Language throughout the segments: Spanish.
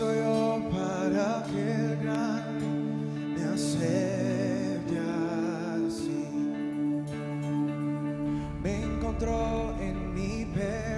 soy yo para que el gran me acepte así? Me encontró en mi pecho.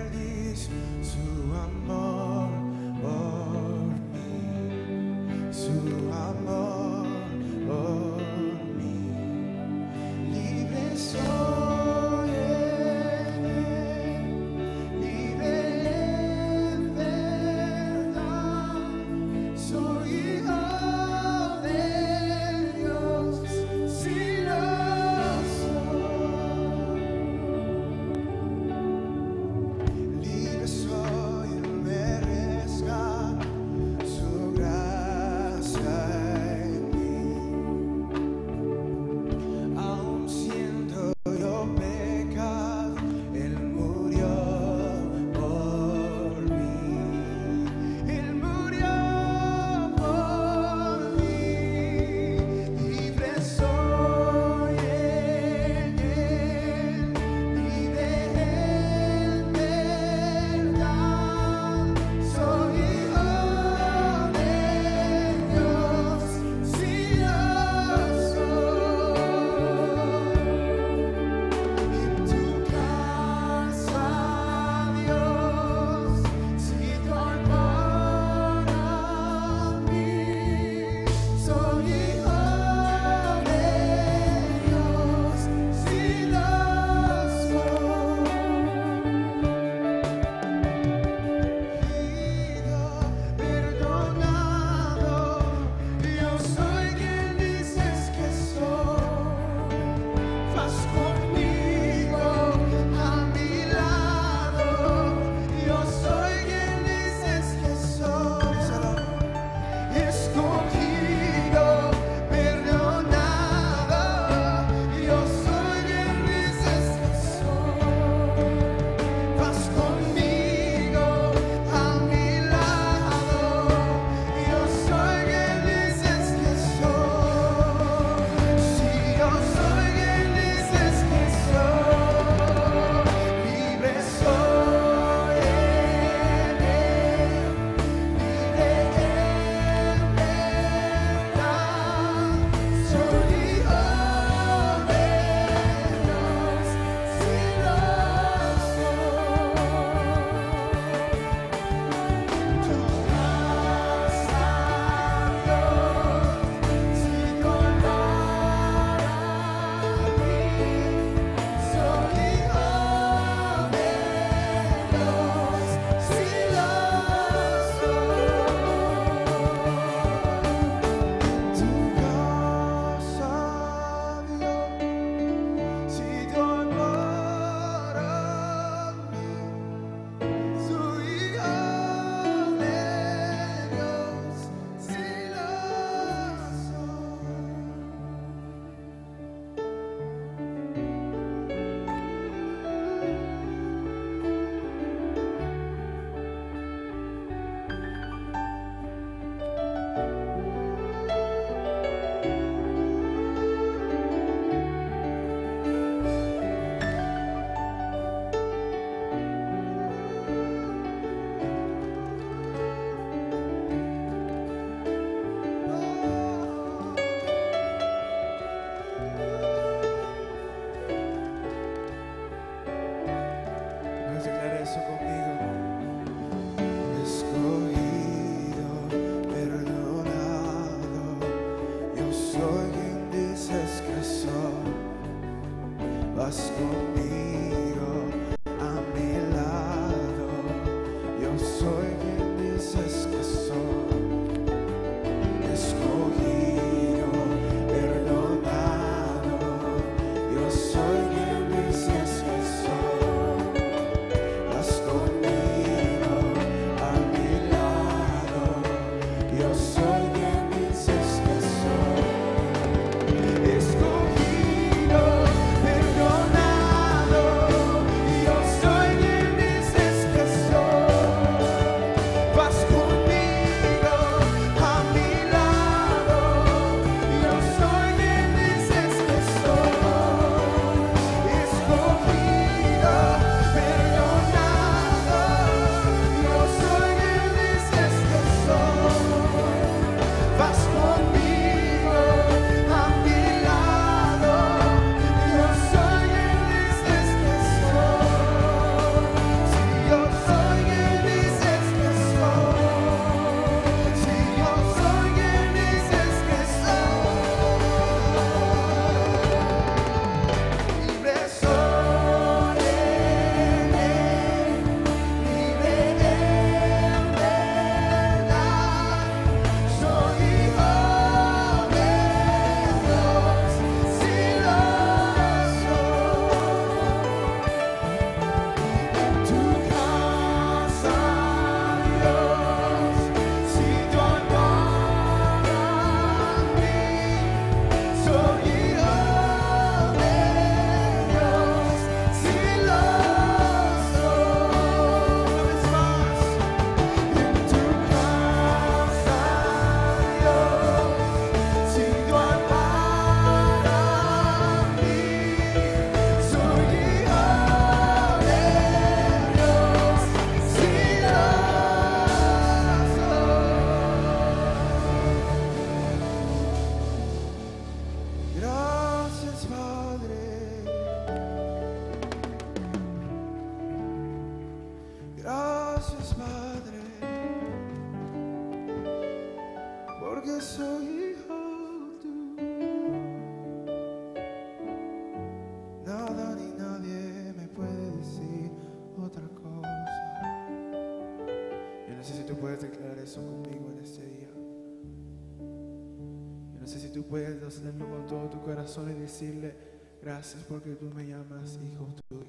presentarlo con todo tu corazón y decirle, gracias porque tú me llamas hijo tuyo.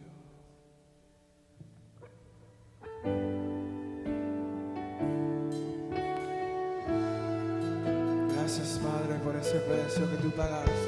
Gracias Padre por ese precio que tú pagaste.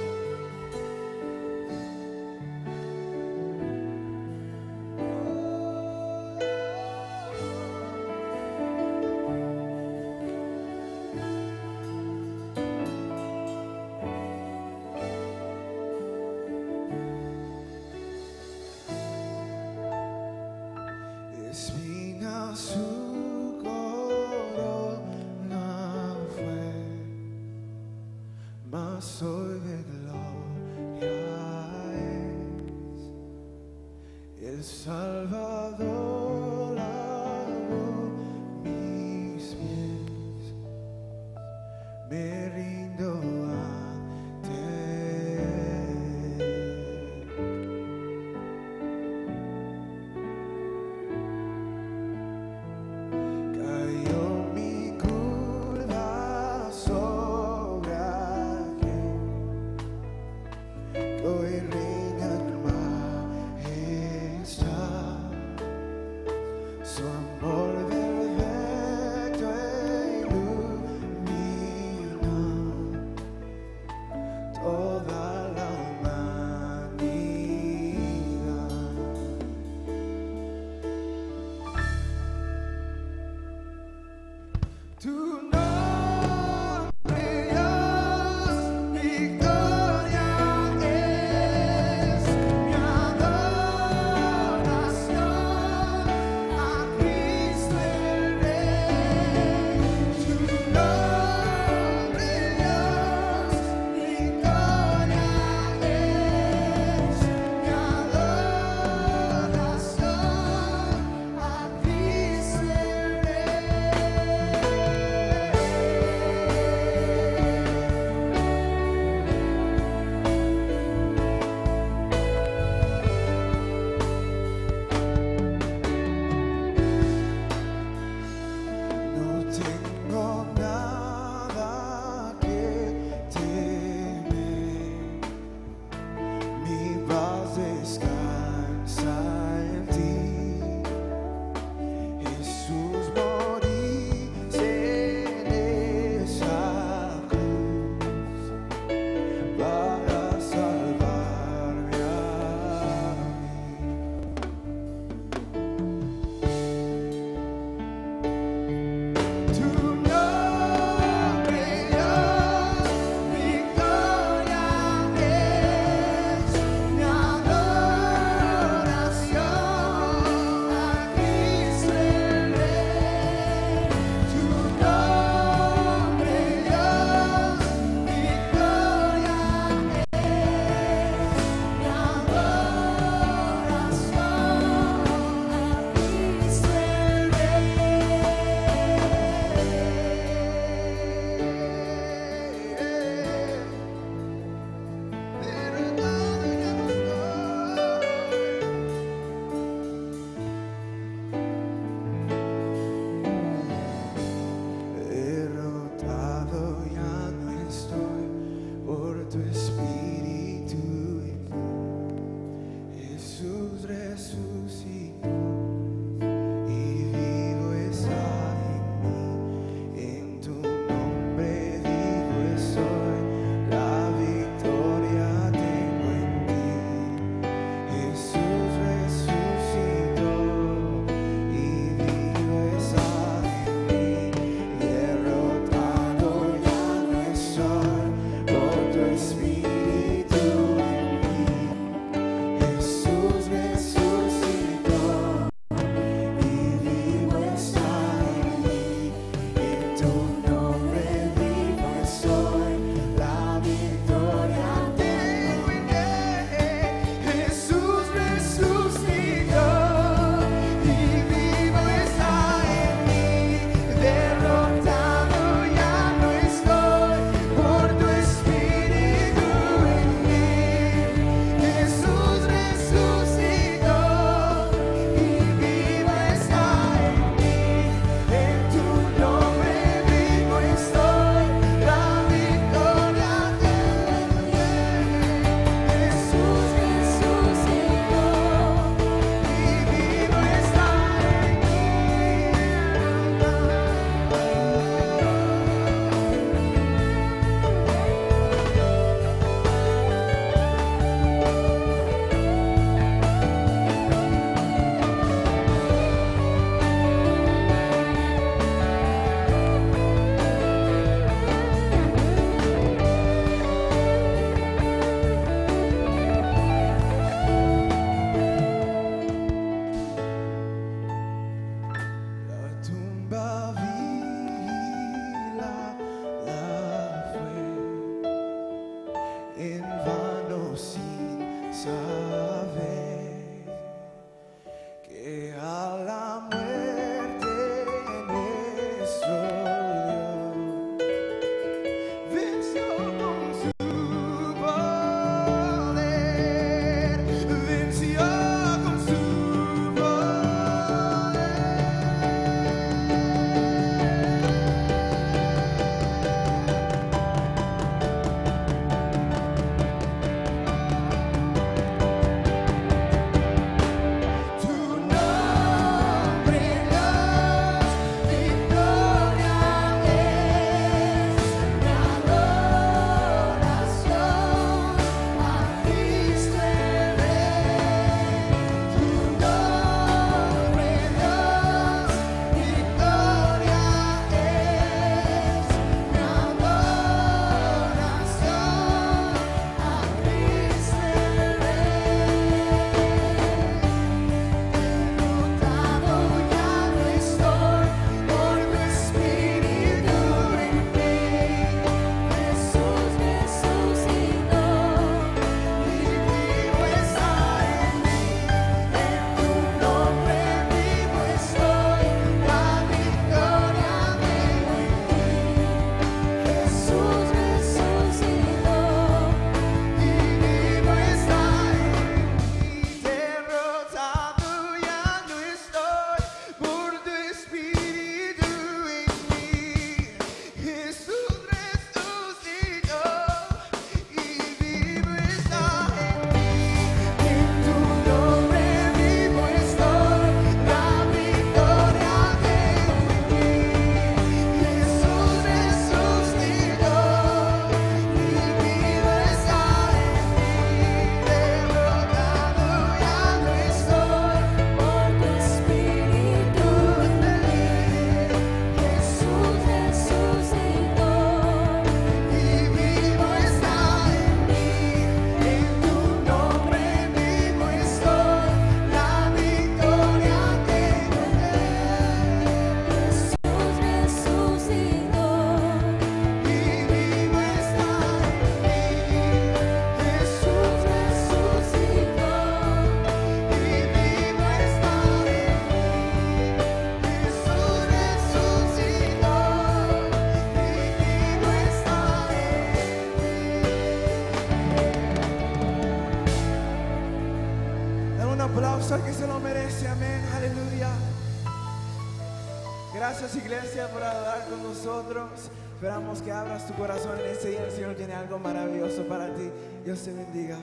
Gracias iglesia por adorar con nosotros. Esperamos que abras tu corazón en este día. El Señor tiene algo maravilloso para ti. Dios te bendiga.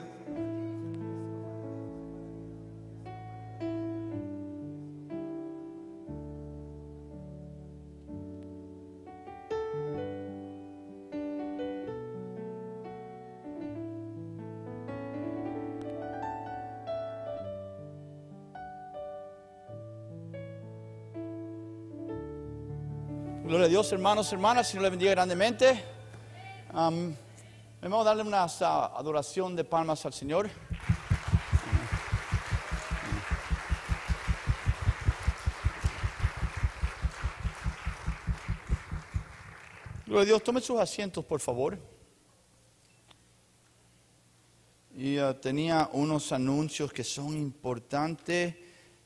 Gloria a Dios, hermanos, hermanas, Señor le bendiga grandemente. Am, vamos a darle una adoración de palmas al Señor. Gloria a Dios, tome sus asientos, por favor. Y ah, tenía unos anuncios que son importantes,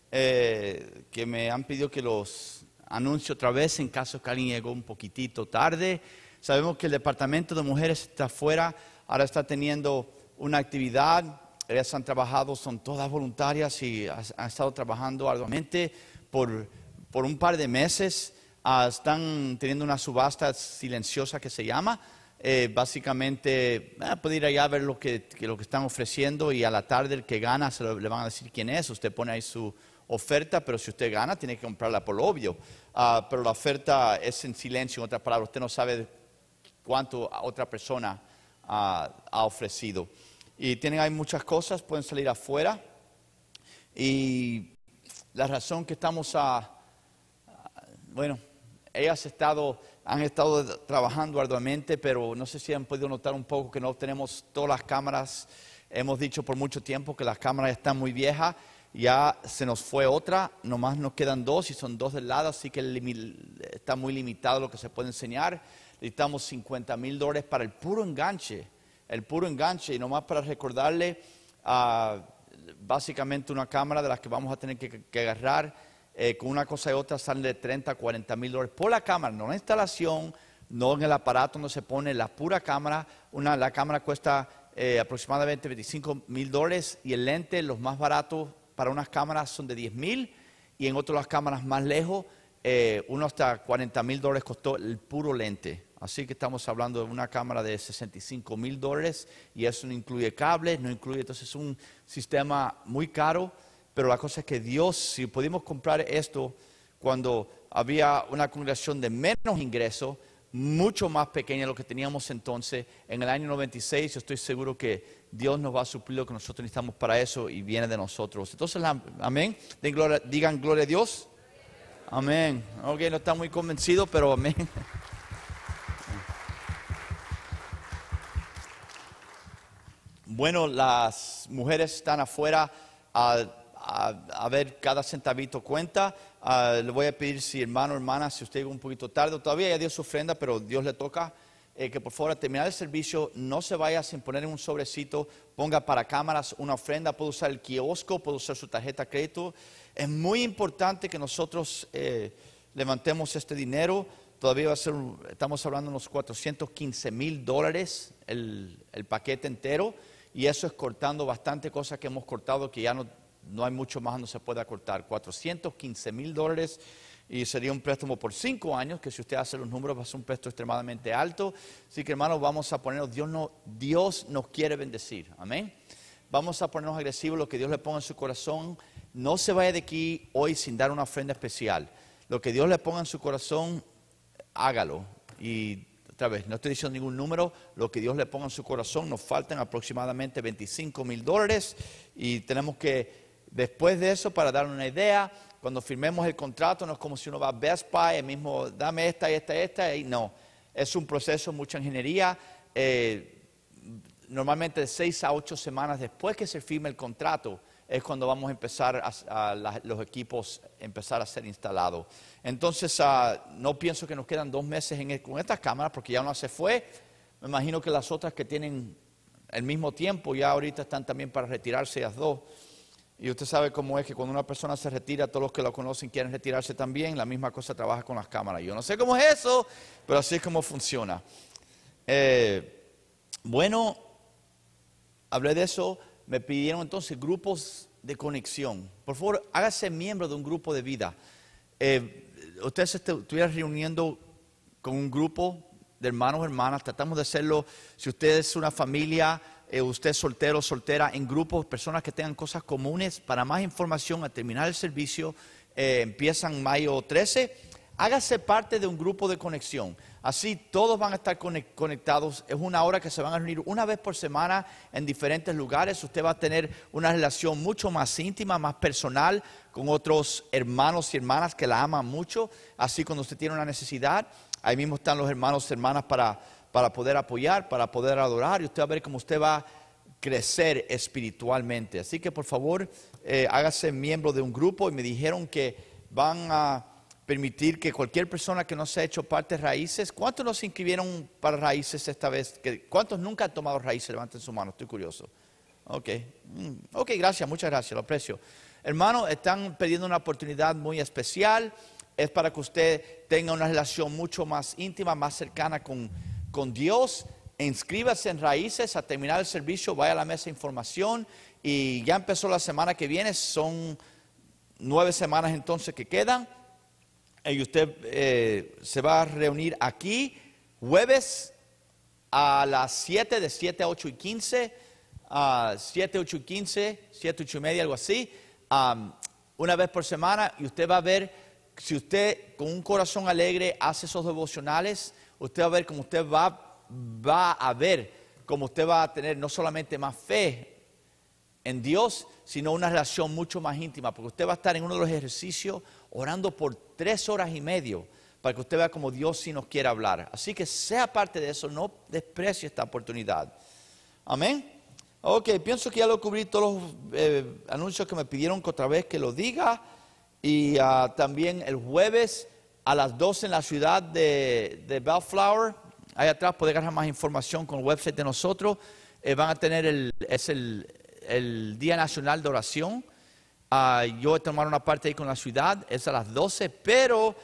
eh, que me han pedido que los anuncie otra vez en caso que alguien llegó un poquitito tarde. Sabemos que el Departamento de Mujeres está afuera, ahora está teniendo una actividad. Ellas han trabajado, son todas voluntarias y ha- han estado trabajando arduamente por, por un par de meses. Ah, están teniendo una subasta silenciosa que se llama. Eh, básicamente, ah, puede ir allá a ver lo que, que lo que están ofreciendo y a la tarde el que gana se lo- le van a decir quién es. Usted pone ahí su oferta, pero si usted gana, tiene que comprarla por lo obvio. Ah, pero la oferta es en silencio, en otras palabras, usted no sabe cuánto otra persona ah, ha ofrecido. Y tienen ahí muchas cosas, pueden salir afuera. Y la razón que estamos a, bueno, ellas estado, han estado trabajando arduamente, pero no sé si han podido notar un poco que no tenemos todas las cámaras. Hemos dicho por mucho tiempo que las cámaras están muy viejas. Ya se nos fue otra, nomás nos quedan dos y son dos del lado, así que está muy limitado lo que se puede enseñar. Necesitamos 50 mil dólares para el puro enganche, el puro enganche. Y nomás para recordarle, ah, básicamente una cámara de las que vamos a tener que, agarrar eh, con una cosa y otra sale de 30 a 40 mil dólares por la cámara, no la instalación, no en el aparato donde se pone la pura cámara. Una, la cámara cuesta eh, aproximadamente 25 mil dólares y el lente, los más baratos para unas cámaras son de 10 mil y en otras cámaras más lejos, eh, uno hasta 40 mil dólares costó el puro lente. Así que estamos hablando de una cámara de 65 mil dólares y eso no incluye cables, no incluye, entonces es un sistema muy caro, pero la cosa es que Dios, si pudimos comprar esto cuando había una congregación de menos ingresos, mucho más pequeña de lo que teníamos entonces, en el año 96, yo estoy seguro que Dios nos va a suplir lo que nosotros necesitamos para eso y viene de nosotros. Entonces, amén. Den gloria- digan gloria a Dios. Amén. Ok, no está muy convencido, pero amén. Bueno, las mujeres están afuera a, a- a ver cada centavito cuenta. Ah, le voy a pedir si hermano hermana, si usted llegó un poquito tarde, todavía ya dio su ofrenda, pero Dios le toca, eh, que por favor al terminar el servicio no se vaya sin poner en un sobrecito, ponga para cámaras una ofrenda, puede usar el kiosco, puede usar su tarjeta de crédito. Es muy importante que nosotros eh, levantemos este dinero. Todavía va a ser, estamos hablando de unos 415 mil dólares el, el paquete entero. Y eso es cortando bastante cosas que hemos cortado que ya no, no hay mucho más donde se pueda cortar. 415 mil dólares y sería un préstamo por cinco años, que si usted hace los números va a ser un préstamo extremadamente alto. Así que hermanos, vamos a ponernos, Dios, no, Dios nos quiere bendecir. Amén. Vamos a ponernos agresivos, lo que Dios le ponga en su corazón. No se vaya de aquí hoy sin dar una ofrenda especial. Lo que Dios le ponga en su corazón, hágalo. Y otra vez, no estoy diciendo ningún número, lo que Dios le ponga en su corazón, nos faltan aproximadamente 25 mil dólares y tenemos que, después de eso, para dar una idea, cuando firmemos el contrato, no es como si uno va a Best Buy, el mismo, dame esta, esta, esta, y no. Es un proceso, mucha ingeniería. eh, normalmente de seis a ocho semanas después que se firme el contrato es cuando vamos a empezar a, los equipos empezar a ser instalados. Entonces, ah, no pienso que nos quedan dos meses en el- con estas cámaras porque ya una se fue. Me imagino que las otras que tienen el mismo tiempo ya ahorita están también para retirarse las dos. Y usted sabe cómo es que cuando una persona se retira, todos los que lo conocen quieren retirarse también. La misma cosa trabaja con las cámaras. Yo no sé cómo es eso, pero así es como funciona. Eh, bueno, hablé de eso, me pidieron entonces grupos de conexión. Por favor, hágase miembro de un grupo de vida. Eh, usted se estu- estuviera reuniendo con un grupo de hermanos hermanas, tratamos de hacerlo, si usted es una familia, eh, usted soltero soltera, en grupos, personas que tengan cosas comunes. Para más información, al terminar el servicio, eh, empiezan mayo 13, hágase parte de un grupo de conexión. Así todos van a estar conec- conectados. Es una hora que se van a reunir una vez por semana en diferentes lugares. Usted va a tener una relación mucho más íntima, más personal con otros hermanos y hermanas que la aman mucho. Así cuando usted tiene una necesidad, ahí mismo están los hermanos y hermanas para, para poder apoyar, para poder adorar. Y usted va a ver cómo usted va a crecer espiritualmente. Así que por favor, eh, hágase miembro de un grupo y me dijeron que van a permitir que cualquier persona que no se ha hecho parte de raíces, ¿cuántos nos inscribieron para raíces esta vez? ¿Que- ¿Cuántos nunca han tomado raíces? Levanten su mano, estoy curioso. Ok, Mm, ok, gracias, muchas gracias, lo aprecio. Hermano, están pidiendo una oportunidad muy especial. Es para que usted tenga una relación mucho más íntima, más cercana con, con Dios. Inscríbase en Raíces, a terminar el servicio, vaya a la mesa de información y ya empezó la semana que viene, son nueve semanas entonces que quedan. Y usted eh, se va a reunir aquí jueves a las 7, de 7 a 8 y 15, a 7, 8 y 15, 7, 8 y media, algo así, am, una vez por semana, y usted va a ver, si usted con un corazón alegre hace esos devocionales, usted va a ver cómo usted va, va a ver cómo usted va a tener no solamente más fe en Dios, sino una relación mucho más íntima, porque usted va a estar en uno de los ejercicios orando por tres horas y medio, para que usted vea cómo Dios sí nos quiere hablar. Así que sea parte de eso, no desprecie esta oportunidad. Amén. Ok, pienso que ya lo cubrí todos los eh, anuncios que me pidieron que otra vez que lo diga. Y ah, también el jueves a las 12 en la ciudad de, Bellflower. Ahí atrás puede agarrar más información con el website de nosotros. Eh, van a tener el, es el, Día Nacional de Oración. Ah, yo voy a tomar una parte ahí con la ciudad, es a las 12, pero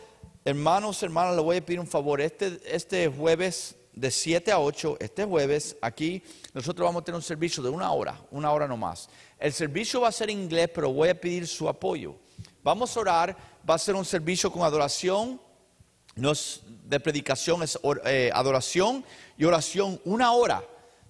hermanos, hermanas, le voy a pedir un favor. Este, este jueves de 7 a 8, este jueves, aquí nosotros vamos a tener un servicio de una hora, una hora nomás. El servicio va a ser en inglés, pero voy a pedir su apoyo. Vamos a orar, va a ser un servicio con adoración, no es de predicación, es or- eh, adoración y oración, una hora.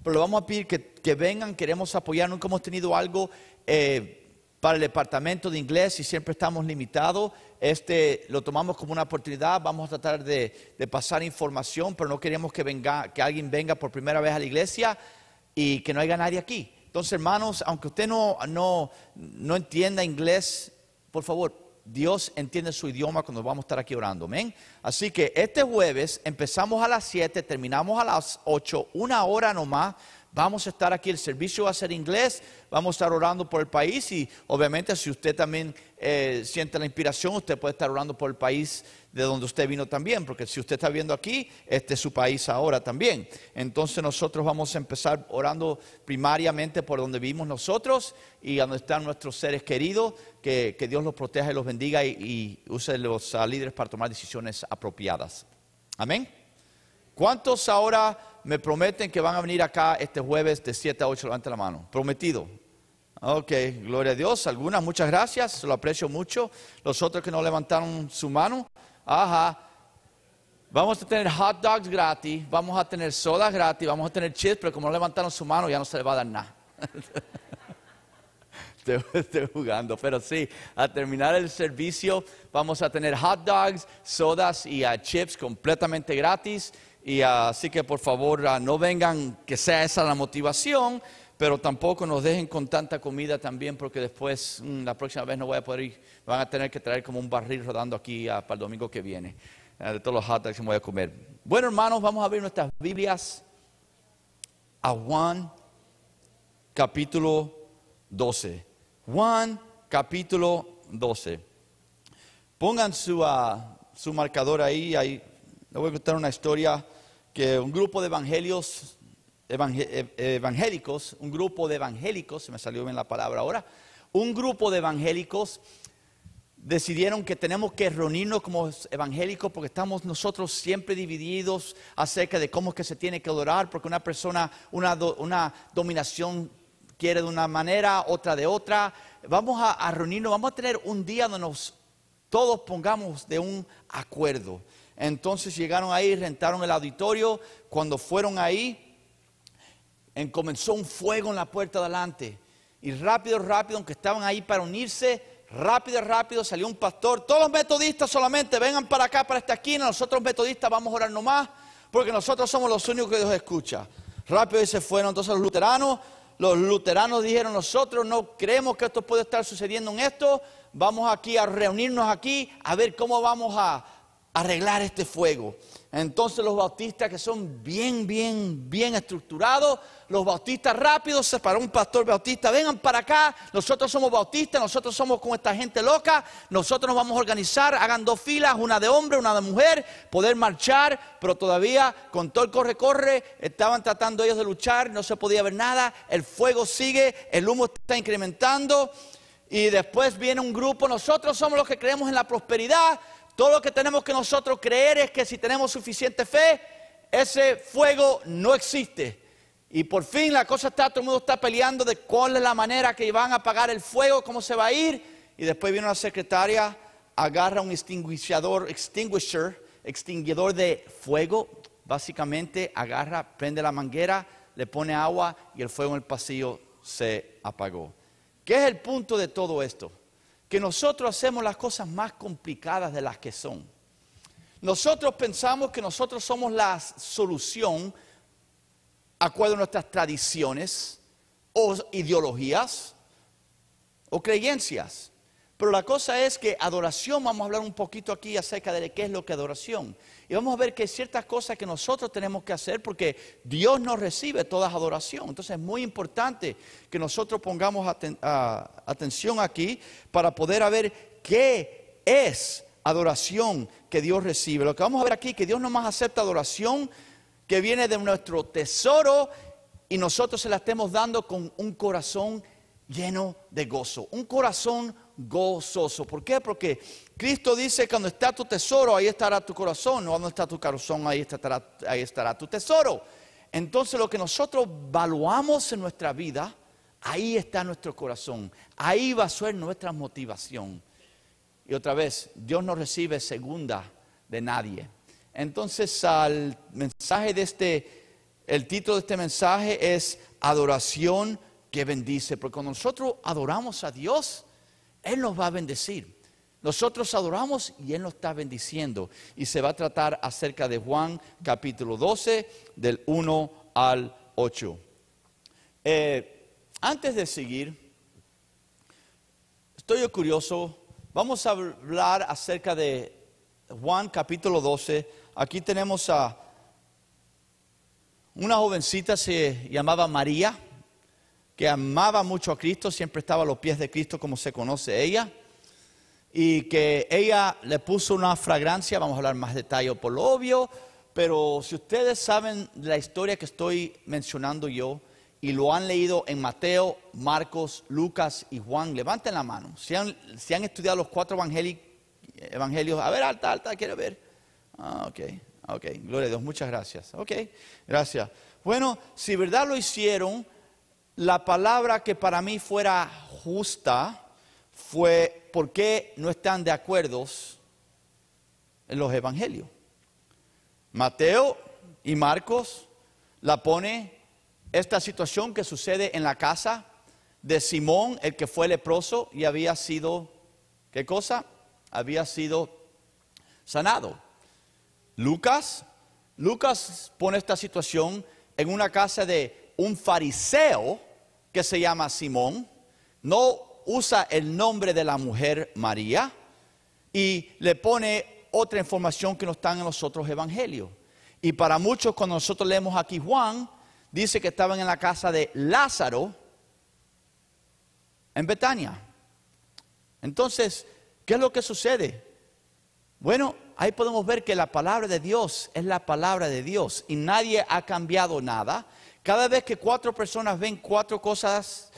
Pero le vamos a pedir que, que vengan, queremos apoyar, nunca hemos tenido algo eh, para el departamento de inglés y siempre estamos limitados. Este lo tomamos como una oportunidad, vamos a tratar de, de pasar información, pero no queremos que, venga, que alguien venga por primera vez a la iglesia y que no haya nadie aquí. Entonces, hermanos, aunque usted no, no, no entienda inglés, por favor, Dios entiende su idioma cuando vamos a estar aquí orando, amén. Así que este jueves empezamos a las 7, terminamos a las 8, una hora nomás. Vamos a estar aquí, el servicio va a ser inglés, vamos a estar orando por el país y obviamente si usted también eh, siente la inspiración, usted puede estar orando por el país de donde usted vino también, porque si usted está viendo aquí, este es su país ahora también. Entonces nosotros vamos a empezar orando primariamente por donde vivimos nosotros y donde están nuestros seres queridos, que, que Dios los proteja y los bendiga y, y use los líderes para tomar decisiones apropiadas. Amén. ¿Cuántos ahora me prometen que van a venir acá este jueves de 7 a 8? Levante la mano. Prometido. Ok, gloria a Dios. Algunas, muchas gracias, lo aprecio mucho. Los otros que no levantaron su mano, ajá. Vamos a tener hot dogs gratis, vamos a tener sodas gratis, vamos a tener chips, pero como no levantaron su mano ya no se les va a dar nada. Estoy, estoy jugando, pero sí, a terminar el servicio vamos a tener hot dogs, sodas y ah, chips completamente gratis. Y así que por favor ah, no vengan que sea esa la motivación, pero tampoco nos dejen con tanta comida también, porque después mm, la próxima vez no voy a poder ir. Van a tener que traer como un barril rodando aquí ah, para el domingo que viene, ah, de todos los hot que voy a comer. Bueno, hermanos, vamos a abrir nuestras Biblias a Juan capítulo 12. Juan capítulo 12. Pongan su, ah, su marcador ahí, ahí. Les voy a contar una historia que un grupo de evangelios, evangé- ev- evangélicos, un grupo de evangélicos, se me salió bien la palabra ahora, un grupo de evangélicos decidieron que tenemos que reunirnos como evangélicos porque estamos nosotros siempre divididos acerca de cómo es que se tiene que adorar, porque una persona, una, una dominación quiere de una manera, otra de otra. Vamos a, a reunirnos, vamos a tener un día donde nos todos pongamos de un acuerdo. Entonces llegaron ahí, rentaron el auditorio. Cuando fueron ahí, en- comenzó un fuego en la puerta delante. Y rápido, rápido, aunque estaban ahí para unirse, rápido, rápido salió un pastor. Todos los metodistas solamente vengan para acá, para esta esquina. Nosotros metodistas vamos a orar nomás, porque nosotros somos los únicos que Dios escucha. Rápido y se fueron. Entonces los luteranos, los luteranos dijeron, nosotros no creemos que esto puede estar sucediendo en esto. Vamos aquí a reunirnos aquí a ver cómo vamos a arreglar este fuego. Entonces los bautistas que son bien, bien, bien estructurados, los bautistas rápidos, se paró un pastor bautista, vengan para acá, nosotros somos bautistas, nosotros somos con esta gente loca, nosotros nos vamos a organizar, hagan dos filas, una de hombre, una de mujer, poder marchar, pero todavía con todo el corre-corre, estaban tratando ellos de luchar, no se podía ver nada, el fuego sigue, el humo está incrementando. Y después viene un grupo, nosotros somos los que creemos en la prosperidad. Todo lo que tenemos que nosotros creer es que si tenemos suficiente fe, ese fuego no existe. Y por fin la cosa está, todo el mundo está peleando de cuál es la manera que van a apagar el fuego, cómo se va a ir. Y después viene la secretaria, agarra un extinguidor, extinguisher, extinguidor de fuego, básicamente agarra, prende la manguera, le pone agua y el fuego en el pasillo se apagó. ¿Qué es el punto de todo esto? Que nosotros hacemos las cosas más complicadas de las que son. Nosotros pensamos que nosotros somos la solución acuerdo a nuestras tradiciones o ideologías o creencias. Pero la cosa es que adoración, vamos a hablar un poquito aquí acerca de qué es lo que adoración. Y vamos a ver que hay ciertas cosas que nosotros tenemos que hacer porque Dios nos recibe toda adoración. Entonces es muy importante que nosotros pongamos aten- atención aquí para poder ver qué es adoración que Dios recibe. Lo que vamos a ver aquí, que Dios no más acepta adoración que viene de nuestro tesoro y nosotros se la estemos dando con un corazón lleno de gozo, un corazón gozoso. ¿Por qué? Porque Cristo dice, cuando está tu tesoro, ahí estará tu corazón, cuando está tu corazón, ahí estará, ahí estará tu tesoro. Entonces lo que nosotros valuamos en nuestra vida, ahí está nuestro corazón, ahí va a ser nuestra motivación. Y otra vez, Dios no recibe segunda de nadie. Entonces, al mensaje de este, el título de este mensaje es Adoración que bendice. Porque cuando nosotros adoramos a Dios, Él nos va a bendecir. Nosotros adoramos y Él nos está bendiciendo. Y se va a tratar acerca de Juan capítulo 12, del 1 al 8. Eh, antes de seguir, estoy curioso. Vamos a hablar acerca de Juan capítulo 12. Aquí tenemos a una jovencita, se llamaba María, que amaba mucho a Cristo, siempre estaba a los pies de Cristo como se conoce ella. Y que ella le puso una fragancia, vamos a hablar más detalle por lo obvio, pero si ustedes saben la historia que estoy mencionando yo y lo han leído en Mateo, Marcos, Lucas y Juan, levanten la mano. Si han, si han estudiado los cuatro evangeli- evangelios, a ver, alta, alta, quiero ver. Ah, ok, ok, gloria a Dios, muchas gracias. Ok, gracias. Bueno, si verdad lo hicieron, la palabra que para mí fuera justa fue por qué no están de acuerdo en los evangelios. Mateo y Marcos la pone esta situación que sucede en la casa de Simón, el que fue leproso y había sido, ¿qué cosa? Había sido sanado. Lucas, Lucas pone esta situación en una casa de un fariseo que se llama Simón, no usa el nombre de la mujer María y le pone otra información que no está en los otros evangelios. Y para muchos, cuando nosotros leemos aquí Juan, dice que estaban en la casa de Lázaro en Betania. Entonces, ¿qué es lo que sucede? Bueno, ahí podemos ver que la palabra de Dios es la palabra de Dios y nadie ha cambiado nada. Cada vez que cuatro personas ven cuatro cosas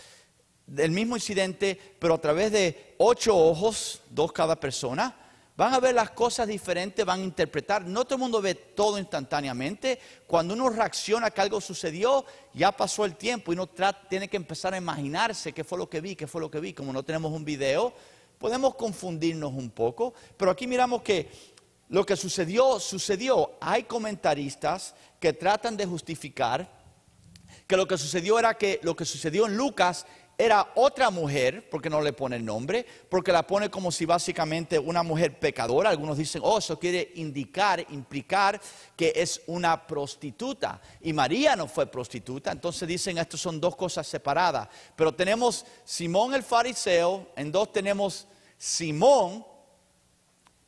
del mismo incidente, pero a través de ocho ojos, dos cada persona, van a ver las cosas diferentes, van a interpretar. No todo el mundo ve todo instantáneamente. Cuando uno reacciona que algo sucedió, ya pasó el tiempo y uno tiene que empezar a imaginarse qué fue lo que vi, qué fue lo que vi. Como no tenemos un video, podemos confundirnos un poco. Pero aquí miramos que lo que sucedió, sucedió. Hay comentaristas que tratan de justificar que lo que sucedió era que lo que sucedió en Lucas era otra mujer, porque no le pone el nombre, porque la pone como si básicamente una mujer pecadora. Algunos dicen, oh, eso quiere indicar, implicar que es una prostituta. Y María no fue prostituta, entonces dicen, estas son dos cosas separadas. Pero tenemos Simón el fariseo, en dos tenemos Simón,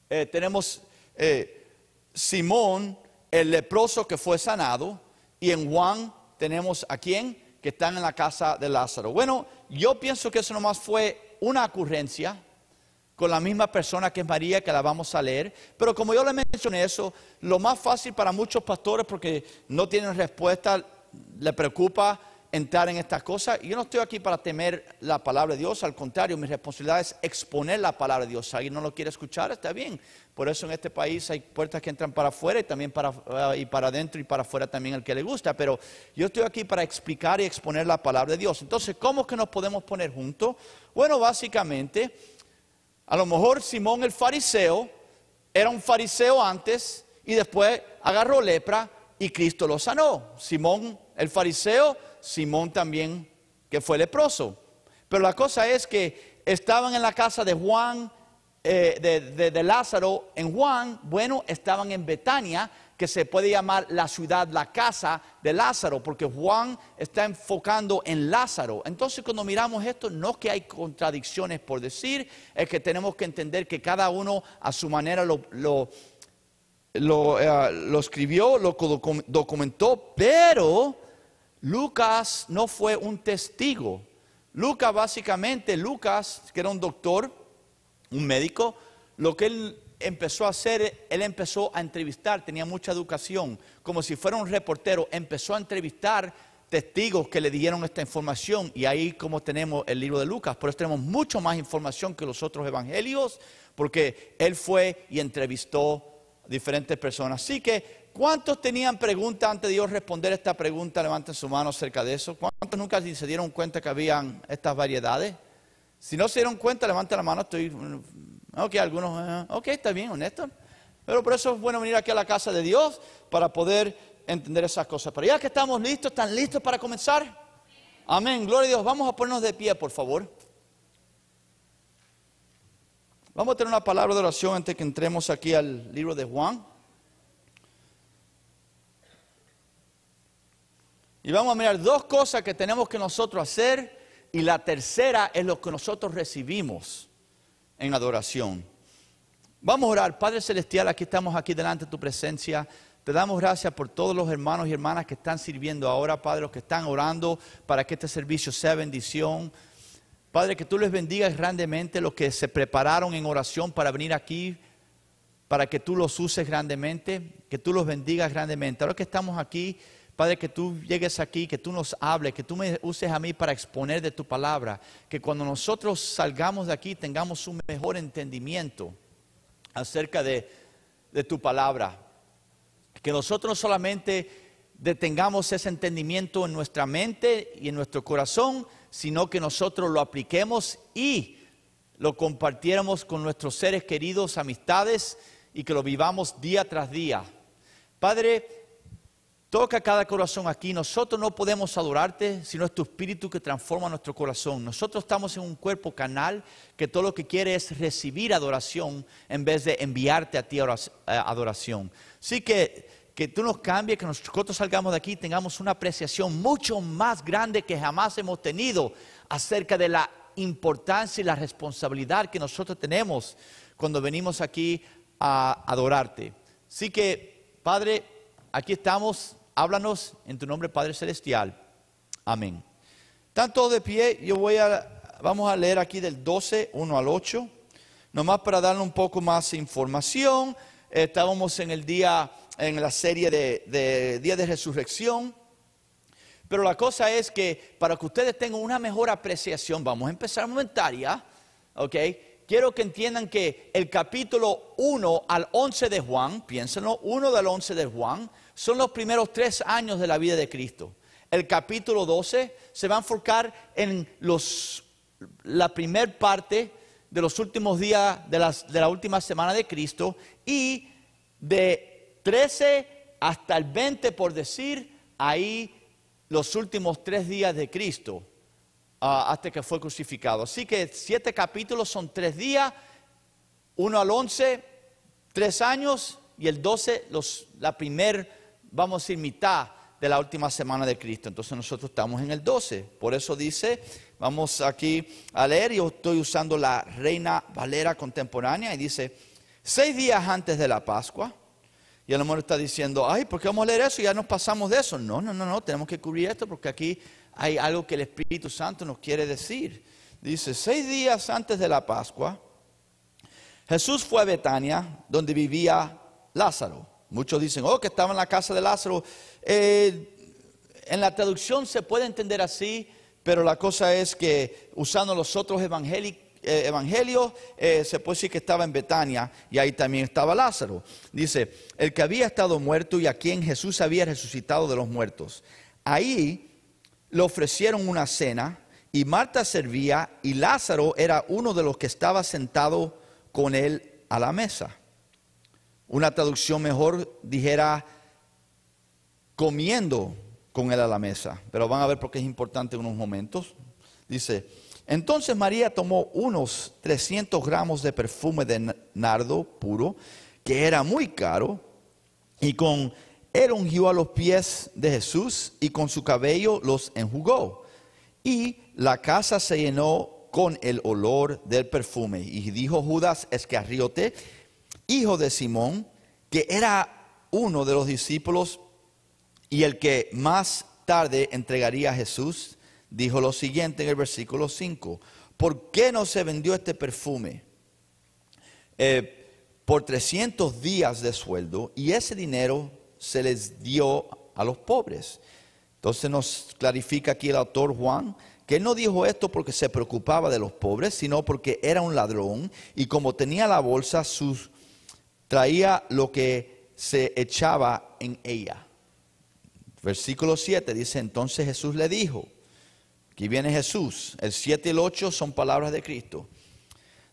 eh, tenemos eh, Simón el leproso que fue sanado, y en Juan tenemos a quién? Que están en la casa de Lázaro. Bueno, yo pienso que eso nomás fue una ocurrencia con la misma persona que es María, que la vamos a leer. Pero como yo le mencioné eso, lo más fácil para muchos pastores, porque no tienen respuesta, le preocupa entrar en estas cosas. Yo no estoy aquí para temer la palabra de Dios, al contrario, mi responsabilidad es exponer la palabra de Dios. Si alguien no lo quiere escuchar, está bien. Por eso en este país hay puertas que entran para afuera y también para, eh, y para adentro y para afuera también el que le gusta. Pero yo estoy aquí para explicar y exponer la palabra de Dios. Entonces, ¿cómo es que nos podemos poner juntos? Bueno, básicamente, a lo mejor Simón el fariseo era un fariseo antes y después agarró lepra y Cristo lo sanó. Simón el fariseo Simón también, que fue leproso. Pero la cosa es que estaban en la casa de Juan, eh, de, Lázaro, en Juan, bueno, estaban en Betania, que se puede llamar la ciudad, la casa de Lázaro, porque Juan está enfocando en Lázaro. Entonces cuando miramos esto, no que hay contradicciones por decir, es que tenemos que entender que cada uno a su manera lo, lo, lo eh, escribió, lo documentó, pero Lucas no fue un testigo. Lucas básicamente, Lucas, que era un doctor, un médico, lo que él empezó a hacer, él empezó a entrevistar, tenía mucha educación, como si fuera un reportero, empezó a entrevistar testigos que le dieron esta información y ahí como tenemos el libro de Lucas, por eso tenemos mucho más información que los otros evangelios, porque él fue y entrevistó diferentes personas. Así que ¿Cuántos tenían preguntas antes de Dios responder esta pregunta? Levanten su mano acerca de eso. ¿Cuántos nunca se dieron cuenta que habían estas variedades? Si no se dieron cuenta, levanten la mano. Estoy, ok, algunos, eh, ok, está bien, honesto. Pero por eso es bueno venir aquí a la casa de Dios para poder entender esas cosas. Pero ya que estamos listos, ¿están listos para comenzar? Amén, gloria a Dios. Vamos a ponernos de pie, por favor. Vamos a tener una palabra de oración antes que entremos aquí al libro de Juan. Y vamos a mirar dos cosas que tenemos que nosotros hacer y la tercera es lo que nosotros recibimos en adoración. Vamos a orar, Padre Celestial, aquí estamos aquí delante de tu presencia. Te damos gracias por todos los hermanos y hermanas que están sirviendo ahora, Padre, los que están orando para que este servicio sea bendición. Padre, que tú les bendigas grandemente los que se prepararon en oración para venir aquí, para que tú los uses grandemente, que tú los bendigas grandemente. Ahora que estamos aquí, Padre, que tú llegues aquí, que tú nos hables, que tú me uses a mí para exponer de tu palabra, que cuando nosotros salgamos de aquí tengamos un mejor entendimiento acerca de, tu palabra. Que nosotros no solamente detengamos ese entendimiento en nuestra mente y en nuestro corazón, sino que nosotros lo apliquemos y lo compartiéramos con nuestros seres queridos, amistades, y que lo vivamos día tras día. Padre, Toca cada corazón aquí. Nosotros no podemos adorarte si no es tu espíritu que transforma nuestro corazón. Nosotros estamos en un cuerpo canal que todo lo que quiere es recibir adoración en vez de enviarte a ti adoración. Así que que tú nos cambies, que nosotros salgamos de aquí y tengamos una apreciación mucho más grande que jamás hemos tenido acerca de la importancia y la responsabilidad que nosotros tenemos cuando venimos aquí a adorarte. Así que, Padre, aquí estamos Háblanos en tu nombre, Padre Celestial. Amén. Tanto de pie, yo voy a, vamos a leer aquí del 12, 1 al 8, nomás para darle un poco más información. Estábamos en el día, en la serie de, Día de Resurrección. Pero la cosa es que para que ustedes tengan una mejor apreciación, vamos a empezar momentaria, ¿ok? quiero que entiendan que el capítulo 1 al 11 de Juan, piénsenlo, 1 del 11 de Juan, son los primeros tres años de la vida de Cristo. El capítulo 12 se va a enfocar en los, la primer parte de los últimos días de, las, de la última semana de Cristo y de 13 hasta el 20, por decir, ahí los últimos tres días de Cristo, ah, hasta que fue crucificado. Así que siete capítulos son tres días, uno al once, tres años, y el doce, los, la primer, vamos a decir, mitad de la última semana de Cristo. Entonces nosotros estamos en el doce. Por eso dice, vamos aquí a leer, yo estoy usando la Reina Valera contemporánea, y dice, seis días antes de la Pascua, y el amor está diciendo, ay, ¿por qué vamos a leer eso? Ya nos pasamos de eso. No, no, no, no, tenemos que cubrir esto porque aquí hay algo que el Espíritu Santo nos quiere decir. Dice, seis días antes de la Pascua, Jesús fue a Betania, donde vivía Lázaro. Muchos dicen, oh, que estaba en la casa de Lázaro. Eh, en la traducción se puede entender así, pero la cosa es que usando los otros eh, evangelio eh, se puede decir que estaba en Betania y ahí también estaba Lázaro. Dice, el que había estado muerto y a quien Jesús había resucitado de los muertos. Ahí le ofrecieron una cena y Marta servía y Lázaro era uno de los que estaba sentado con él a la mesa. Una traducción mejor dijera comiendo con él a la mesa, pero van a ver por qué es importante en unos momentos. Dice, entonces María tomó unos 300 gramos de perfume de nardo puro, que era muy caro, y con él ungió a los pies de Jesús y con su cabello los enjugó. Y la casa se llenó con el olor del perfume. Y dijo Judas Escarriote, hijo de Simón, que era uno de los discípulos y el que más tarde entregaría a Jesús, dijo lo siguiente en el versículo 5. ¿Por qué no se vendió este perfume eh, por 300 días de sueldo y ese dinero se les dio a los pobres? Entonces nos clarifica aquí el autor Juan que no dijo esto porque se preocupaba de los pobres, sino porque era un ladrón y como tenía la bolsa, sus, traía lo que se echaba en ella. Versículo 7 dice, entonces Jesús le dijo, Aquí viene Jesús. El 7 y el 8 son palabras de Cristo.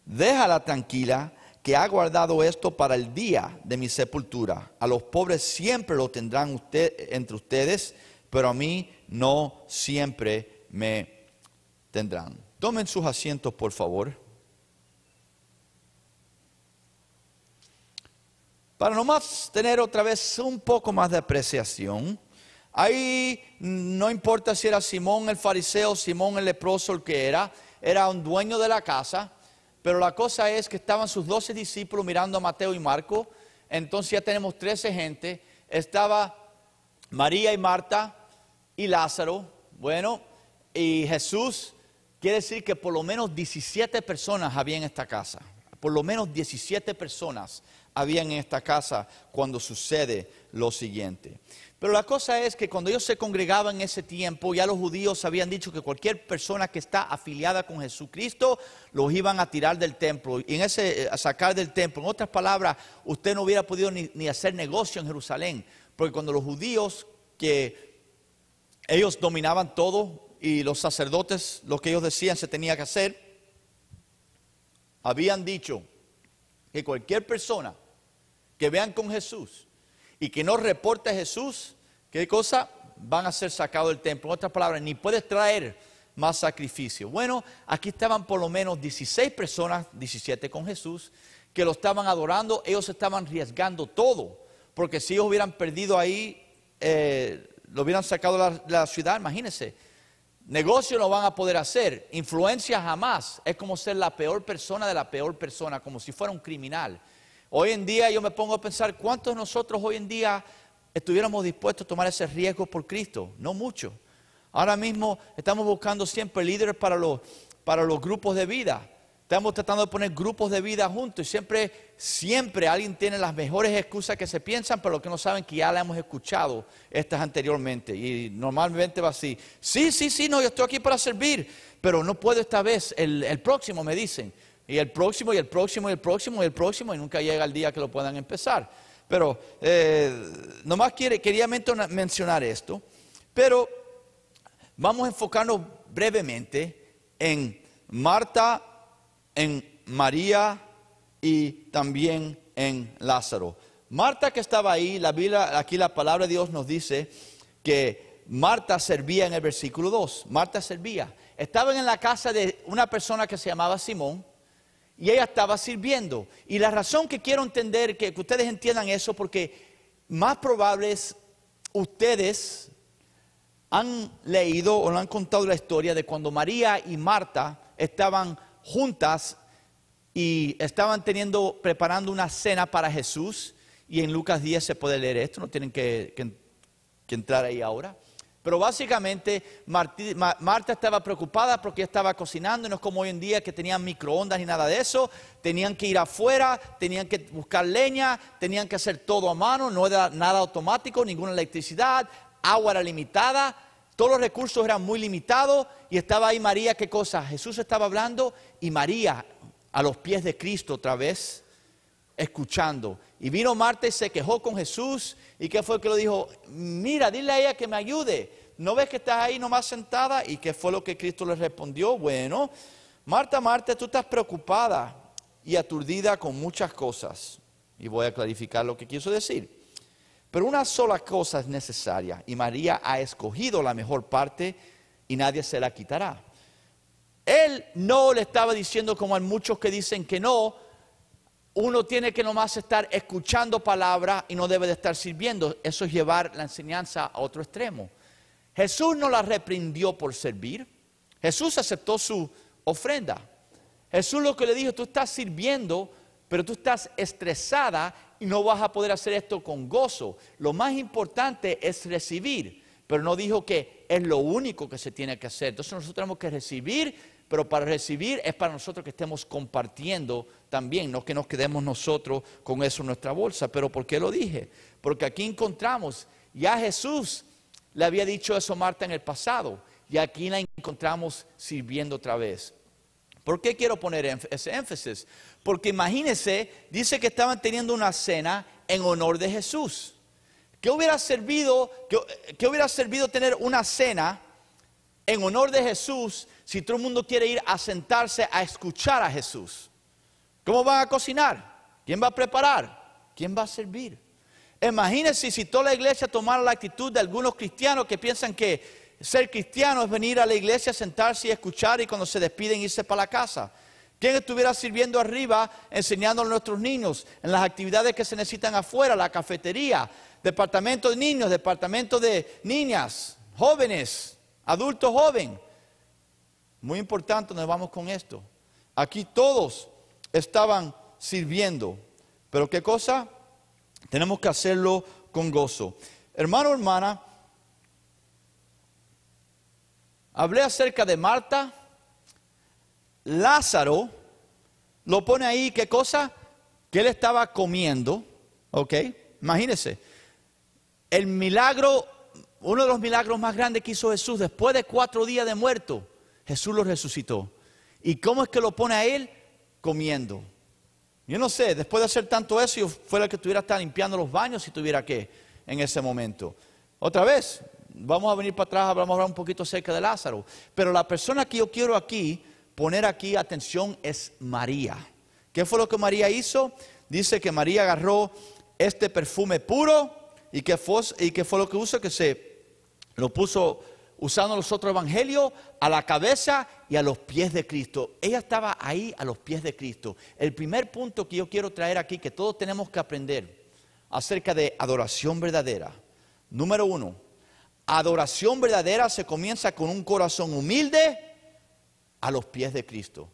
Déjala tranquila que ha guardado esto para el día de mi sepultura. A los pobres siempre lo tendrán usted, entre ustedes, pero a mí no siempre me tendrán. Tomen sus asientos, por favor. Para nomás tener otra vez un poco más de apreciación, Ahí no importa si era Simón el fariseo, Simón el leproso, el que era, era un dueño de la casa, pero la cosa es que estaban sus doce discípulos mirando a Mateo y Marco, entonces ya tenemos trece gente, estaba María y Marta y Lázaro, bueno, y Jesús, quiere decir que por lo menos 17 personas había en esta casa, por lo menos 17 personas habían en esta casa cuando sucede lo siguiente. Pero la cosa es que cuando ellos se congregaban en ese tiempo, ya los judíos habían dicho que cualquier persona que está afiliada con Jesucristo los iban a tirar del templo y en ese eh, a sacar del templo. En otras palabras, usted no hubiera podido ni, ni hacer negocio en Jerusalén, porque cuando los judíos que ellos dominaban todo y los sacerdotes lo que ellos decían se tenía que hacer, habían dicho que cualquier persona que vean con Jesús y que no reporte a Jesús, ¿qué cosa? Van a ser sacados del templo. En otras palabras, ni puedes traer más sacrificio. Bueno, aquí estaban por lo menos 16 personas, 17 con Jesús, que lo estaban adorando. Ellos estaban arriesgando todo, porque si ellos hubieran perdido ahí, eh, lo hubieran sacado de la, la ciudad, imagínense. Negocio no van a poder hacer, influencia jamás. Es como ser la peor persona de la peor persona, como si fuera un criminal. Hoy en día yo me pongo a pensar, ¿cuántos de nosotros hoy en día estuviéramos dispuestos a tomar ese riesgo por Cristo? No mucho. Ahora mismo estamos buscando siempre líderes para los, para los grupos de vida. Estamos tratando de poner grupos de vida juntos y siempre, siempre alguien tiene las mejores excusas que se piensan, pero que no saben que ya la hemos escuchado estas anteriormente. Y normalmente va así, sí, sí, sí, no, yo estoy aquí para servir, pero no puedo esta vez, el, el próximo me dicen. Y el próximo, y el próximo, y el próximo, y el próximo, y nunca llega el día que lo puedan empezar. Pero eh, nomás quiere, quería mencionar esto, pero vamos a enfocarnos brevemente en Marta, en María y también en Lázaro. Marta que estaba ahí, la Biblia, aquí la palabra de Dios nos dice que Marta servía en el versículo 2. Marta servía. Estaban en la casa de una persona que se llamaba Simón y ella estaba sirviendo. Y la razón que quiero entender, que, que ustedes entiendan eso, porque más probable es ustedes han leído o han contado la historia de cuando María y Marta estaban juntas y estaban teniendo, preparando una cena para Jesús. Y en Lucas 10 se puede leer esto, no tienen que, que entrar ahí ahora. Pero básicamente Marta estaba preocupada porque estaba cocinando, y no es como hoy en día que tenían microondas ni nada de eso. Tenían que ir afuera, tenían que buscar leña, tenían que hacer todo a mano, no era nada automático, ninguna electricidad, agua era limitada, todos los recursos eran muy limitados y estaba ahí María, ¿qué cosa? Jesús estaba hablando y María a los pies de Cristo otra vez, escuchando. Y vino Marta y se quejó con Jesús. ¿Y qué fue que le dijo? Mira, dile a ella que me ayude. ¿No ves que estás ahí nomás sentada? ¿Y qué fue lo que Cristo le respondió? Bueno, Marta, Marta, tú estás preocupada y aturdida con muchas cosas. Y voy a clarificar lo que quiso decir. Pero una sola cosa es necesaria y María ha escogido la mejor parte y nadie se la quitará. Él no le estaba diciendo como hay muchos que dicen que no, uno tiene que nomás estar escuchando palabra y no debe de estar sirviendo. Eso es llevar la enseñanza a otro extremo. Jesús no la reprendió por servir. Jesús aceptó su ofrenda. Jesús lo que le dijo, tú estás sirviendo, pero tú estás estresada y no vas a poder hacer esto con gozo. Lo más importante es recibir, pero no dijo que es lo único que se tiene que hacer. Entonces nosotros tenemos que recibir pero para recibir es para nosotros que estemos compartiendo también, no que nos quedemos nosotros con eso en nuestra bolsa. Pero ¿por qué lo dije? Porque aquí encontramos, ya Jesús le había dicho eso a Marta en el pasado, y aquí la encontramos sirviendo otra vez. ¿Por qué quiero poner ese énfasis? Porque imagínense, dice que estaban teniendo una cena en honor de Jesús. ¿Qué hubiera servido, qué hubiera servido tener una cena en honor de Jesús si todo el mundo quiere ir a sentarse a escuchar a Jesús? ¿Cómo van a cocinar? ¿Quién va a preparar? ¿Quién va a servir? Imagínense si toda la iglesia tomara la actitud de algunos cristianos que piensan que ser cristiano es venir a la iglesia, sentarse y escuchar y cuando se despiden irse para la casa. ¿Quién estuviera sirviendo arriba, enseñando a nuestros niños en las actividades que se necesitan afuera, la cafetería, departamento de niños, departamento de niñas, jóvenes, adultos jóvenes? Muy importante, nos vamos con esto. Aquí todos estaban sirviendo, pero ¿qué cosa? Tenemos que hacerlo con gozo. Hermano, hermana, hablé acerca de Marta. Lázaro lo pone ahí, ¿qué cosa? Que él estaba comiendo, ¿ok? Imagínense. El milagro, uno de los milagros más grandes que hizo Jesús después de cuatro días de muerto Jesús lo resucitó. ¿Y cómo es que lo pone a él? Comiendo. Yo no sé, después de hacer tanto eso, yo fuera el que tuviera estar limpiando los baños si tuviera que en ese momento. Otra vez, vamos a venir para atrás, vamos a hablar un poquito acerca de Lázaro. Pero la persona que yo quiero aquí, poner aquí atención, es María. ¿Qué fue lo que María hizo? Dice que María agarró este perfume puro y que fue, y que fue lo que usó, que se lo puso usando los otros evangelios, a la cabeza y a los pies de Cristo. Ella estaba ahí a los pies de Cristo. El primer punto que yo quiero traer aquí, que todos tenemos que aprender acerca de adoración verdadera. Número uno, adoración verdadera se comienza con un corazón humilde a los pies de Cristo.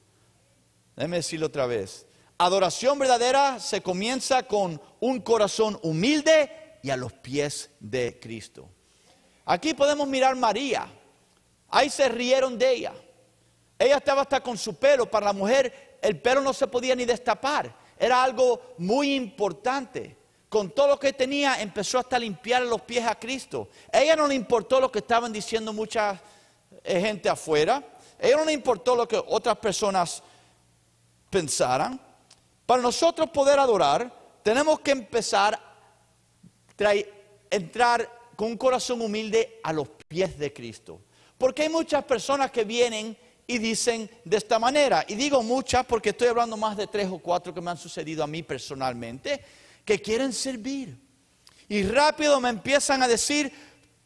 Déjeme decirlo otra vez. Adoración verdadera se comienza con un corazón humilde y a los pies de Cristo. Aquí podemos mirar María. Ahí se rieron de ella. Ella estaba hasta con su pelo. Para la mujer el pelo no se podía ni destapar. Era algo muy importante. Con todo lo que tenía empezó hasta a limpiar los pies a Cristo. Ella no le importó lo que estaban diciendo mucha eh, gente afuera. Ella no le importó lo que otras personas pensaran, para nosotros poder adorar, tenemos que empezar a entrar con un corazón humilde a los pies de Cristo. Porque hay muchas personas que vienen y dicen de esta manera, y digo muchas porque estoy hablando más de tres o cuatro que me han sucedido a mí personalmente, que quieren servir. Y rápido me empiezan a decir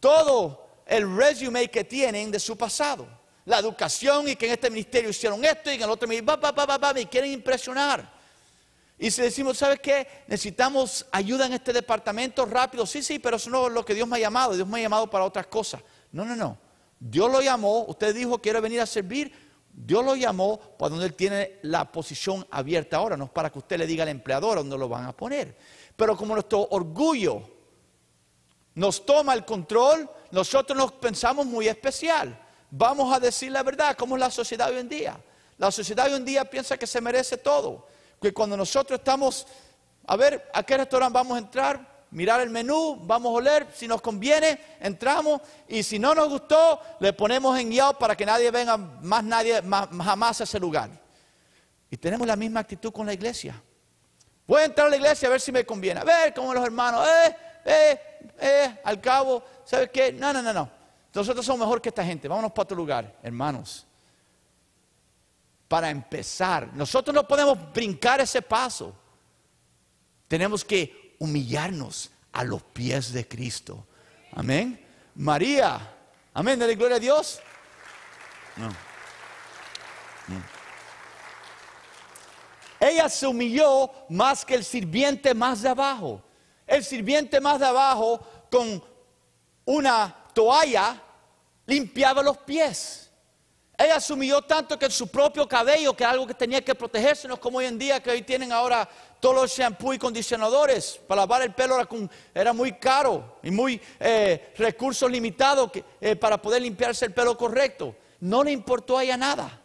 todo el resume que tienen de su pasado. La educación y que en este ministerio hicieron esto y en el otro me, me quieren impresionar. Y si decimos, ¿sabes qué? Necesitamos ayuda en este departamento rápido. Sí, sí, pero eso no es lo que Dios me ha llamado. Dios me ha llamado para otras cosas. No, no, no. Dios lo llamó. Usted dijo, quiere venir a servir. Dios lo llamó para donde Él tiene la posición abierta ahora. No es para que usted le diga al empleador dónde lo van a poner. Pero como nuestro orgullo nos toma el control, nosotros nos pensamos muy especial. Vamos a decir la verdad, como es la sociedad hoy en día. La sociedad hoy en día piensa que se merece todo que cuando nosotros estamos, a ver, ¿a qué restaurante vamos a entrar? Mirar el menú, vamos a oler, si nos conviene, entramos y si no nos gustó, le ponemos en guiado para que nadie venga más nadie jamás a ese lugar. Y tenemos la misma actitud con la iglesia. Voy a entrar a la iglesia a ver si me conviene. A ver cómo los hermanos, eh, eh, eh, al cabo, ¿sabes qué? No, no, no, no. Nosotros somos mejor que esta gente. Vámonos para otro lugar, hermanos para empezar. Nosotros no podemos brincar ese paso. Tenemos que humillarnos a los pies de Cristo. Amén. María. Amén. Dale gloria a Dios. Ella se humilló más que el sirviente más de abajo. El sirviente más de abajo con una toalla limpiaba los pies. Ella asumió tanto que su propio cabello, que era algo que tenía que protegerse, no como hoy en día que hoy tienen ahora todos los shampoos y condicionadores. Para lavar el pelo era, muy caro y muy eh, recursos limitados eh, para poder limpiarse el pelo correcto. No le importó a ella nada.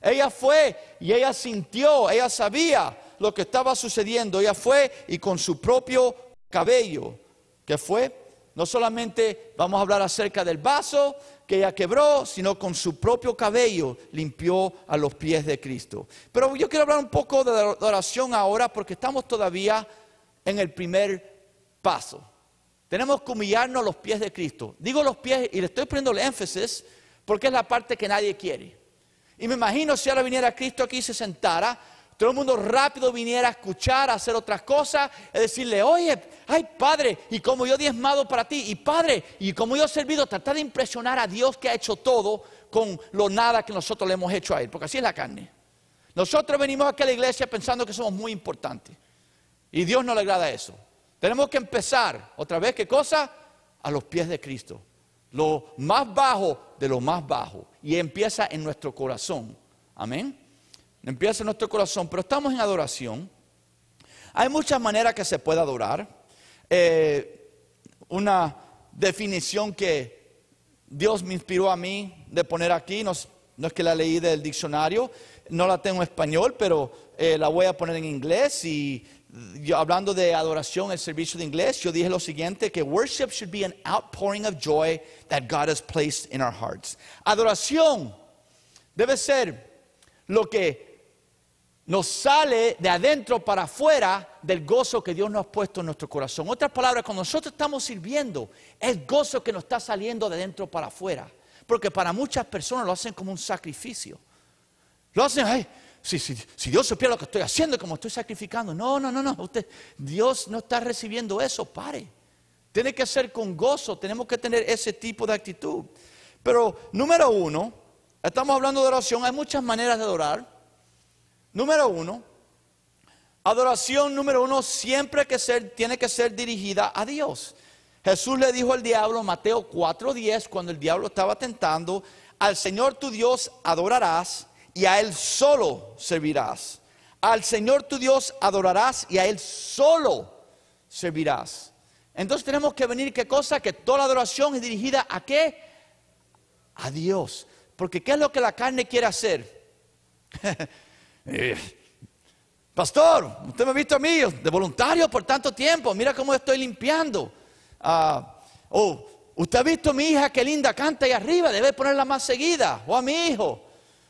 Ella fue y ella sintió, ella sabía lo que estaba sucediendo. Ella fue y con su propio cabello, que fue, no solamente vamos a hablar acerca del vaso, que ella quebró, sino con su propio cabello limpió a los pies de Cristo. Pero yo quiero hablar un poco de oración ahora porque estamos todavía en el primer paso. Tenemos que humillarnos a los pies de Cristo. Digo los pies y le estoy poniendo el énfasis porque es la parte que nadie quiere. Y me imagino si ahora viniera Cristo aquí y se sentara, todo el mundo rápido viniera a escuchar, a hacer otras cosas, es decirle, oye, ay Padre, y como yo diezmado para ti, y Padre, y como yo he servido, tratar de impresionar a Dios que ha hecho todo con lo nada que nosotros le hemos hecho a Él, porque así es la carne. Nosotros venimos aquí a la iglesia pensando que somos muy importantes, y Dios no le agrada eso. Tenemos que empezar, otra vez, ¿qué cosa? A los pies de Cristo. Lo más bajo de lo más bajo. Y empieza en nuestro corazón. Amén empieza en nuestro corazón, pero estamos en adoración. Hay muchas maneras que se puede adorar. Eh, una definición que Dios me inspiró a mí de poner aquí, no, es que la leí del diccionario, no la tengo en español, pero eh, la voy a poner en inglés y hablando de adoración, el servicio de inglés, yo dije lo siguiente, que worship should be an outpouring of joy that God has placed in our hearts. Adoración debe ser lo que nos sale de adentro para afuera del gozo que Dios nos ha puesto en nuestro corazón. Otras palabras, cuando nosotros estamos sirviendo, es gozo que nos está saliendo de adentro para afuera. Porque para muchas personas lo hacen como un sacrificio. Lo hacen, ay, si, si, Dios supiera lo que estoy haciendo, como estoy sacrificando. No, no, no, no. Usted, Dios no está recibiendo eso, pare. Tiene que ser con gozo, tenemos que tener ese tipo de actitud. Pero número uno, estamos hablando de oración, hay muchas maneras de adorar. Número uno, adoración número uno siempre que ser, tiene que ser dirigida a Dios. Jesús le dijo al diablo, Mateo 4:10, cuando el diablo estaba tentando, al Señor tu Dios adorarás y a Él solo servirás. Al Señor tu Dios adorarás y a Él solo servirás. Entonces tenemos que venir, ¿qué cosa? Que toda la adoración es dirigida a qué? A Dios. Porque ¿qué es lo que la carne quiere hacer? Eh, pastor, usted me ha visto a mí de voluntario por tanto tiempo, mira cómo estoy limpiando. Ah, oh, usted ha visto a mi hija, qué linda canta ahí arriba, debe ponerla más seguida. O a mi hijo,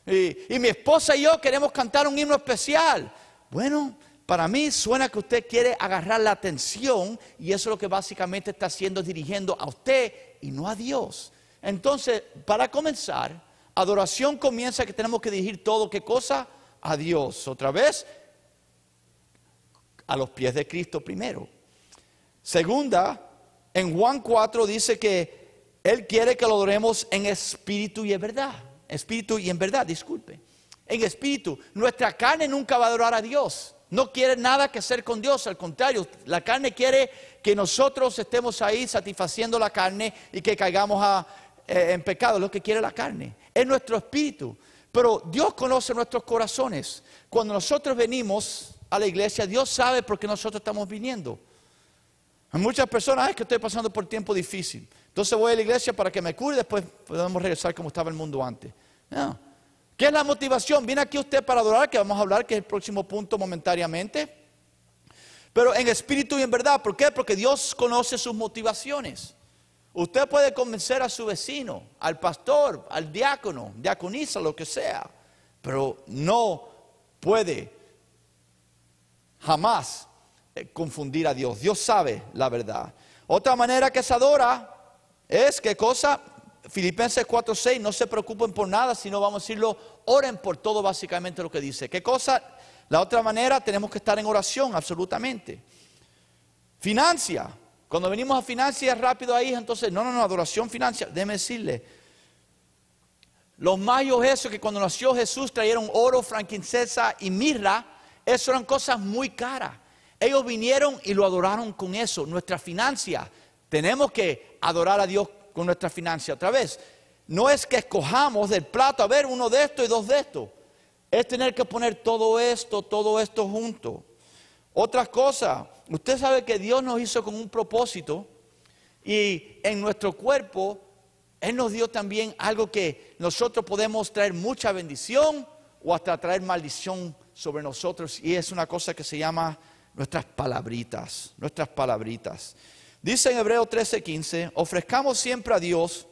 Y, y mi esposa y yo queremos cantar un himno especial. Bueno, para mí suena que usted quiere agarrar la atención y eso es lo que básicamente está haciendo, dirigiendo a usted y no a Dios. Entonces, para comenzar, adoración comienza que tenemos que dirigir todo, ¿qué cosa? A Dios. Otra vez, a los pies de Cristo primero. Segunda, en Juan 4 dice que Él quiere que lo adoremos en espíritu y en verdad. Espíritu y en verdad, disculpe. En espíritu. Nuestra carne nunca va a adorar a Dios. No quiere nada que hacer con Dios, al contrario, la carne quiere que nosotros estemos ahí satisfaciendo la carne y que caigamos a, eh, en pecado, lo que quiere la carne. Es nuestro espíritu. Pero Dios conoce nuestros corazones. Cuando nosotros venimos a la iglesia, Dios sabe por qué nosotros estamos viniendo. Hay muchas personas, es que estoy pasando por tiempo difícil. Entonces voy a la iglesia para que me cure y después podemos regresar como estaba el mundo antes. ¿Qué es la motivación? Viene aquí usted para adorar, que vamos a hablar, que es el próximo punto momentáneamente. Pero en espíritu y en verdad, ¿por qué? Porque Dios conoce sus motivaciones. Usted puede convencer a su vecino, al pastor, al diácono, diaconisa, lo que sea, pero no puede jamás eh, confundir a Dios. Dios sabe la verdad. Otra manera que se adora es qué cosa? Filipenses 4:6, no se preocupen por nada, sino vamos a decirlo, oren por todo básicamente lo que dice. ¿Qué cosa? La otra manera tenemos que estar en oración, absolutamente. Financia. Cuando venimos a financia rápido ahí, entonces, no, no, no, adoración financia. Déjeme decirle, los mayos esos que cuando nació Jesús trajeron oro, frankincense y mirra, eso eran cosas muy caras. Ellos vinieron y lo adoraron con eso, nuestra financia. Tenemos que adorar a Dios con nuestra financia otra vez. No es que escojamos del plato, a ver, uno de estos y dos de estos. Es tener que poner todo esto, todo esto junto. Otra cosa, usted sabe que Dios nos hizo con un propósito y en nuestro cuerpo Él nos dio también algo que nosotros podemos traer mucha bendición o hasta traer maldición sobre nosotros y es una cosa que se llama nuestras palabritas, nuestras palabritas. Dice en Hebreo 13:15, ofrezcamos siempre a Dios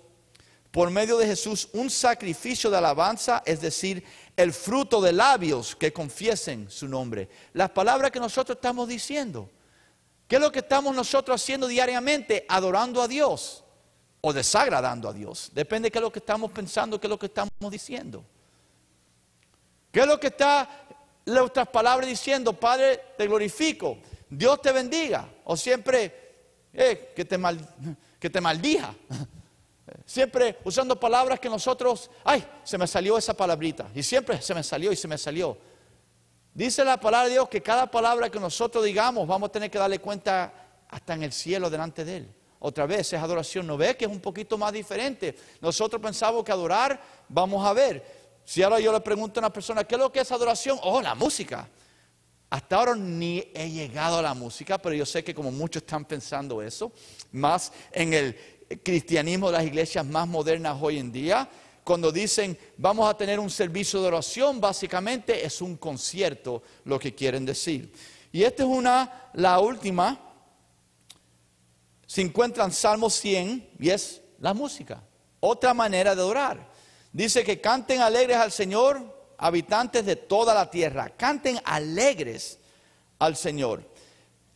por medio de Jesús un sacrificio de alabanza, es decir, el fruto de labios que confiesen su nombre. Las palabras que nosotros estamos diciendo. ¿Qué es lo que estamos nosotros haciendo diariamente? Adorando a Dios o desagradando a Dios. Depende de qué es lo que estamos pensando, qué es lo que estamos diciendo. ¿Qué es lo que está nuestras palabras diciendo, Padre, te glorifico, Dios te bendiga? O siempre, eh, que, te que te maldija. Siempre usando palabras que nosotros, ay, se me salió esa palabrita. Y siempre se me salió y se me salió. Dice la palabra de Dios que cada palabra que nosotros digamos vamos a tener que darle cuenta hasta en el cielo delante de Él. Otra vez es adoración. ¿No ve que es un poquito más diferente? Nosotros pensamos que adorar, vamos a ver. Si ahora yo le pregunto a una persona, ¿qué es lo que es adoración? Oh, la música. Hasta ahora ni he llegado a la música, pero yo sé que como muchos están pensando eso, más en el cristianismo de las iglesias más modernas hoy en día, cuando dicen vamos a tener un servicio de oración, básicamente es un concierto lo que quieren decir. Y esta es una, la última, se encuentra en Salmo 100 y es la música, otra manera de orar. Dice que canten alegres al Señor, habitantes de toda la tierra, canten alegres al Señor.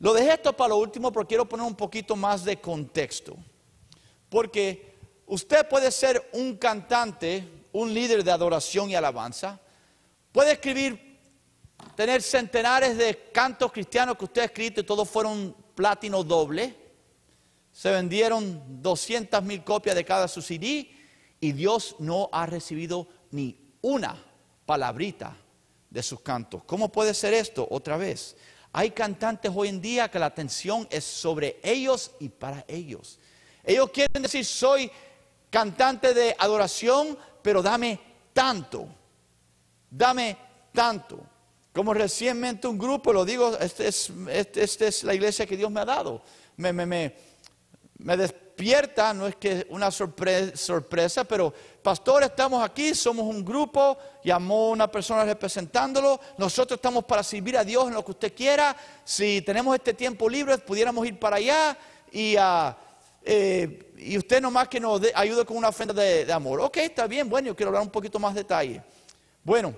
Lo dejé esto para lo último porque quiero poner un poquito más de contexto. Porque usted puede ser un cantante, un líder de adoración y alabanza, puede escribir, tener centenares de cantos cristianos que usted ha escrito y todos fueron platino doble. Se vendieron 200 mil copias de cada su CD y Dios no ha recibido ni una palabrita de sus cantos. ¿Cómo puede ser esto? Otra vez, hay cantantes hoy en día que la atención es sobre ellos y para ellos. Ellos quieren decir, soy cantante de adoración, pero dame tanto, dame tanto. Como recientemente un grupo, lo digo, esta es, este, este es la iglesia que Dios me ha dado. Me, me, me, me despierta, no es que una sorpresa, pero pastor, estamos aquí, somos un grupo, llamó una persona representándolo, nosotros estamos para servir a Dios en lo que usted quiera, si tenemos este tiempo libre, pudiéramos ir para allá y... a eh, y usted nomás que nos ayude con una ofrenda de, amor. Ok, está bien, bueno, yo quiero hablar un poquito más detalle. Bueno,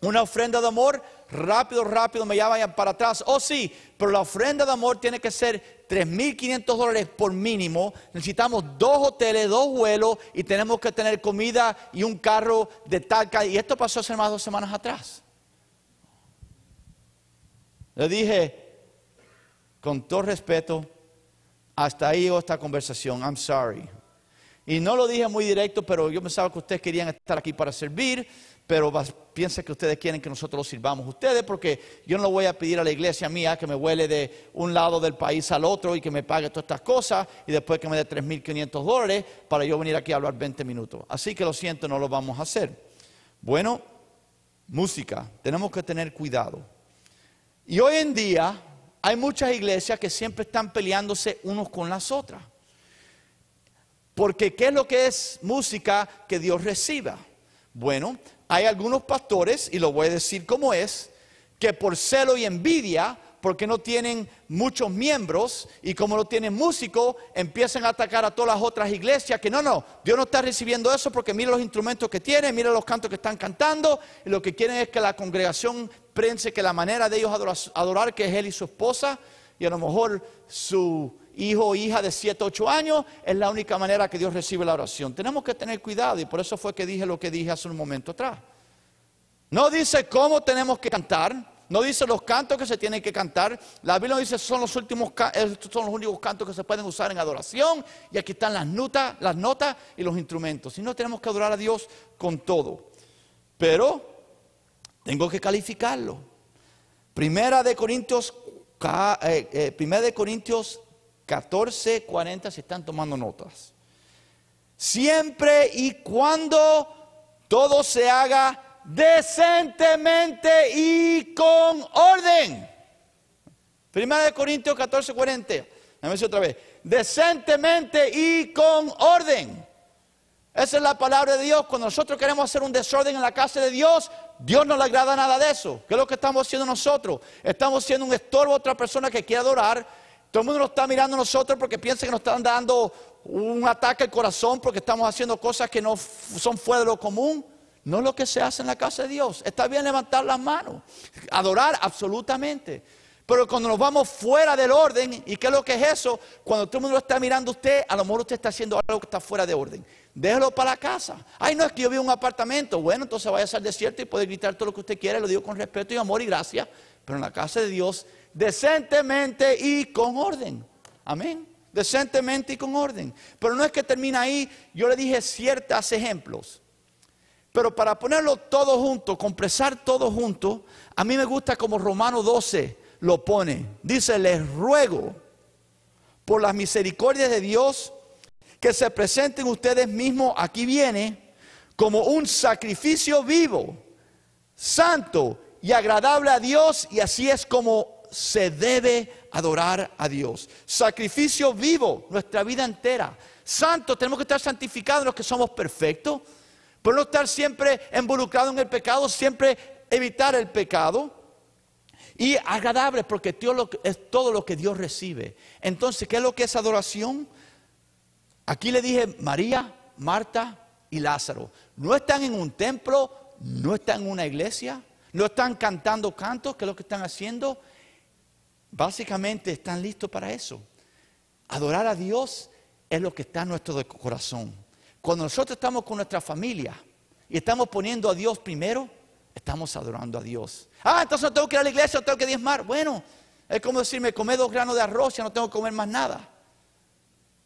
una ofrenda de amor, rápido, rápido me llaman para atrás. Oh sí, pero la ofrenda de amor tiene que ser 3.500 dólares por mínimo. Necesitamos dos hoteles, dos vuelos y tenemos que tener comida y un carro de tal Y esto pasó hace más de dos semanas atrás. Le dije, con todo respeto, hasta ahí esta conversación. I'm sorry. Y no lo dije muy directo, pero yo pensaba que ustedes querían estar aquí para servir pero piensa que ustedes quieren que nosotros los sirvamos ustedes, porque yo no voy a pedir a la iglesia mía que me huele de un lado del país al otro y que me pague todas estas cosas y después que me dé 3.500 dólares para yo venir aquí a hablar 20 minutos. Así que lo siento, no lo vamos a hacer. Bueno, música, tenemos que tener cuidado. Y hoy en día hay muchas iglesias que siempre están peleándose unos con las otras. Porque ¿qué es lo que es música que Dios reciba? Bueno, hay algunos pastores, y lo voy a decir como es, que por celo y envidia, porque no tienen muchos miembros y como no tienen músicos, empiezan a atacar a todas las otras iglesias que no, no, Dios no está recibiendo eso porque mira los instrumentos que tienen, mira los cantos que están cantando y lo que quieren es que la congregación piense que la manera de ellos adorar, que es él y su esposa y a lo mejor su hijo o hija de 7, 8 años, es la única manera que Dios recibe la oración. Tenemos que tener cuidado y por eso fue que dije lo que dije hace un momento atrás. No dice cómo tenemos que cantar, no dice los cantos que se tienen que cantar. La Biblia dice son los últimos son los únicos cantos que se pueden usar en adoración y aquí están las notas, las notas y los instrumentos. Si no tenemos que adorar a Dios con todo. Pero tengo que calificarlo. Primera de Corintios eh, eh, primera de Corintios 14, 40, si están tomando notas. Siempre y cuando todo se haga decentemente y con orden. Primera de Corintios 14, 40. Déjame decir otra vez. Decentemente y con orden. Esa es la palabra de Dios. Cuando nosotros queremos hacer un desorden en la casa de Dios, Dios no le agrada nada de eso. ¿Qué es lo que estamos haciendo nosotros? Estamos siendo un estorbo a otra persona que quiere adorar todo el mundo nos está mirando a nosotros porque piensa que nos están dando un ataque al corazón porque estamos haciendo cosas que no son fuera de lo común. No es lo que se hace en la casa de Dios. Está bien levantar las manos, adorar absolutamente. Pero cuando nos vamos fuera del orden, ¿y qué es lo que es eso? Cuando todo el mundo lo está mirando a usted, a lo mejor usted está haciendo algo que está fuera de orden. Déjelo para la casa. Ay, no es que yo vivo en un apartamento. Bueno, entonces vaya al desierto y puede gritar todo lo que usted quiera. Lo digo con respeto y amor y gracia. Pero en la casa de Dios decentemente y con orden. Amén. Decentemente y con orden. Pero no es que termina ahí. Yo le dije ciertos ejemplos. Pero para ponerlo todo junto, compresar todo junto, a mí me gusta como Romano 12 lo pone. Dice, les ruego por las misericordias de Dios que se presenten ustedes mismos, aquí viene, como un sacrificio vivo, santo y agradable a Dios, y así es como se debe adorar a Dios. Sacrificio vivo, nuestra vida entera. Santo, tenemos que estar santificados los que somos perfectos. Por no estar siempre involucrados en el pecado, siempre evitar el pecado. Y agradable, porque es todo lo que Dios recibe. Entonces, ¿qué es lo que es adoración? Aquí le dije María, Marta y Lázaro. No están en un templo, no están en una iglesia, no están cantando cantos, ¿qué es lo que están haciendo? Básicamente están listos para eso. Adorar a Dios es lo que está en nuestro corazón. Cuando nosotros estamos con nuestra familia y estamos poniendo a Dios primero, estamos adorando a Dios. Ah, entonces no tengo que ir a la iglesia, no tengo que diezmar. Bueno, es como decirme, come dos granos de arroz, ya no tengo que comer más nada.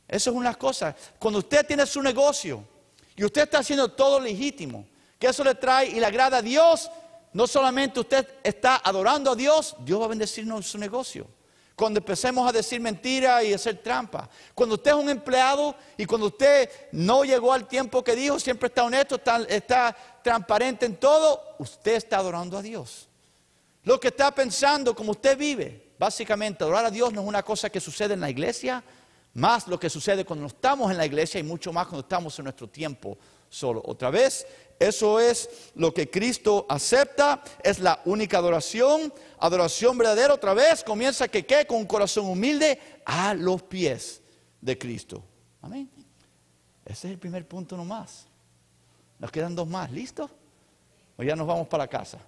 Eso es una cosa. Cuando usted tiene su negocio y usted está haciendo todo legítimo, que eso le trae y le agrada a Dios, no solamente usted está adorando a Dios, Dios va a bendecirnos su negocio. Cuando empecemos a decir mentiras y hacer trampa. Cuando usted es un empleado y cuando usted no llegó al tiempo que dijo, siempre está honesto, está, está transparente en todo, usted está adorando a Dios. Lo que está pensando, como usted vive, básicamente adorar a Dios no es una cosa que sucede en la iglesia, más lo que sucede cuando no estamos en la iglesia y mucho más cuando estamos en nuestro tiempo solo. Otra vez, eso es lo que Cristo acepta, es la única adoración, adoración verdadera. Otra vez comienza que qué con un corazón humilde a los pies de Cristo. Amén. Ese es el primer punto nomás. Nos quedan dos más, ¿listo? ¿O ya nos vamos para casa?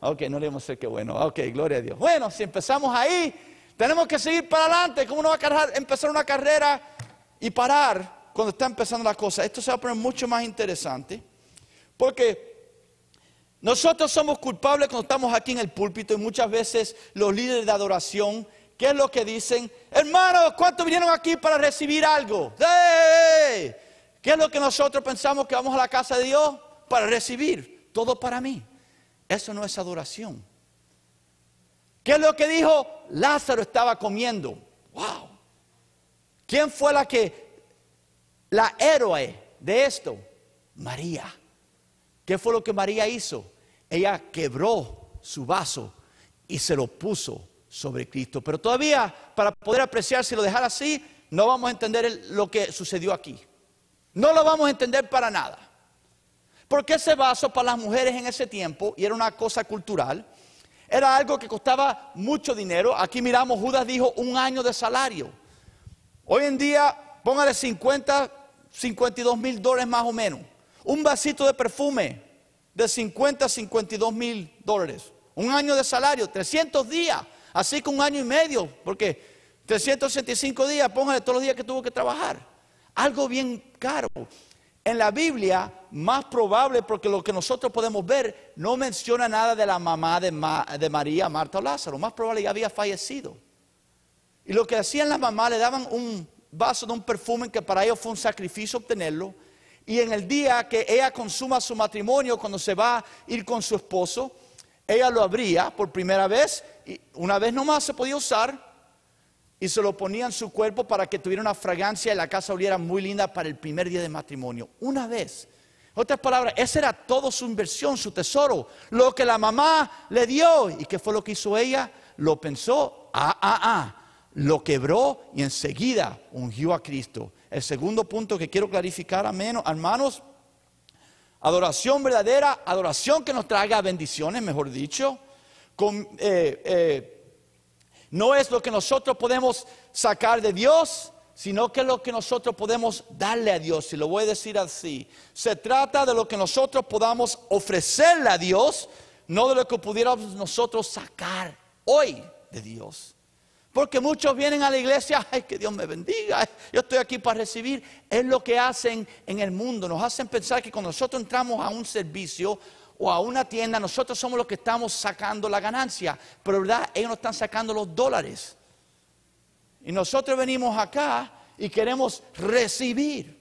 Ok, no le vamos a hacer que bueno. Ok, gloria a Dios. Bueno, si empezamos ahí, tenemos que seguir para adelante. ¿Cómo no va a empezar una carrera y parar cuando está empezando la cosa? Esto se va a poner mucho más interesante. Porque nosotros somos culpables cuando estamos aquí en el púlpito y muchas veces los líderes de adoración, ¿qué es lo que dicen? Hermanos, ¿cuántos vinieron aquí para recibir algo? ¿Qué es lo que nosotros pensamos que vamos a la casa de Dios? Para recibir, todo para mí. Eso no es adoración. ¿Qué es lo que dijo? Lázaro estaba comiendo. ¡Wow! ¿Quién fue la que, la héroe de esto? María. ¿Qué fue lo que María hizo? Ella quebró su vaso y se lo puso sobre Cristo. Pero todavía, para poder apreciar, si lo dejara así, no vamos a entender lo que sucedió aquí. No lo vamos a entender para nada. Porque ese vaso para las mujeres en ese tiempo, y era una cosa cultural, era algo que costaba mucho dinero. Aquí miramos, Judas dijo un año de salario. Hoy en día, póngale 50, 52 mil dólares más o menos un vasito de perfume de 50 a 52 mil dólares. Un año de salario, 300 días, así que un año y medio, porque 365 días, póngale todos los días que tuvo que trabajar. Algo bien caro. En la Biblia, más probable, porque lo que nosotros podemos ver, no menciona nada de la mamá de, María, Marta o Lázaro. Más probable ya había fallecido. Y lo que hacían las mamás, le daban un vaso de un perfume que para ellos fue un sacrificio obtenerlo y en el día que ella consuma su matrimonio, cuando se va a ir con su esposo, ella lo abría por primera vez, y una vez nomás se podía usar, y se lo ponía en su cuerpo para que tuviera una fragancia y la casa oliera muy linda para el primer día de matrimonio. Una vez. Otras palabras, esa era toda su inversión, su tesoro, lo que la mamá le dio. ¿Y qué fue lo que hizo ella? Lo pensó, ah, ah, ah, lo quebró y enseguida ungió a Cristo. El segundo punto que quiero clarificar, hermanos, adoración verdadera, adoración que nos traiga bendiciones, mejor dicho, eh, eh, no es lo que nosotros podemos sacar de Dios, sino que es lo que nosotros podemos darle a Dios. Y lo voy a decir así. Se trata de lo que nosotros podamos ofrecerle a Dios, no de lo que pudiéramos nosotros sacar hoy de Dios. Porque muchos vienen a la iglesia, ay, que Dios me bendiga, yo estoy aquí para recibir. Es lo que hacen en el mundo. Nos hacen pensar que cuando nosotros entramos a un servicio o a una tienda, nosotros somos los que estamos sacando la ganancia. Pero verdad, ellos no están sacando los dólares. Y nosotros venimos acá y queremos recibir.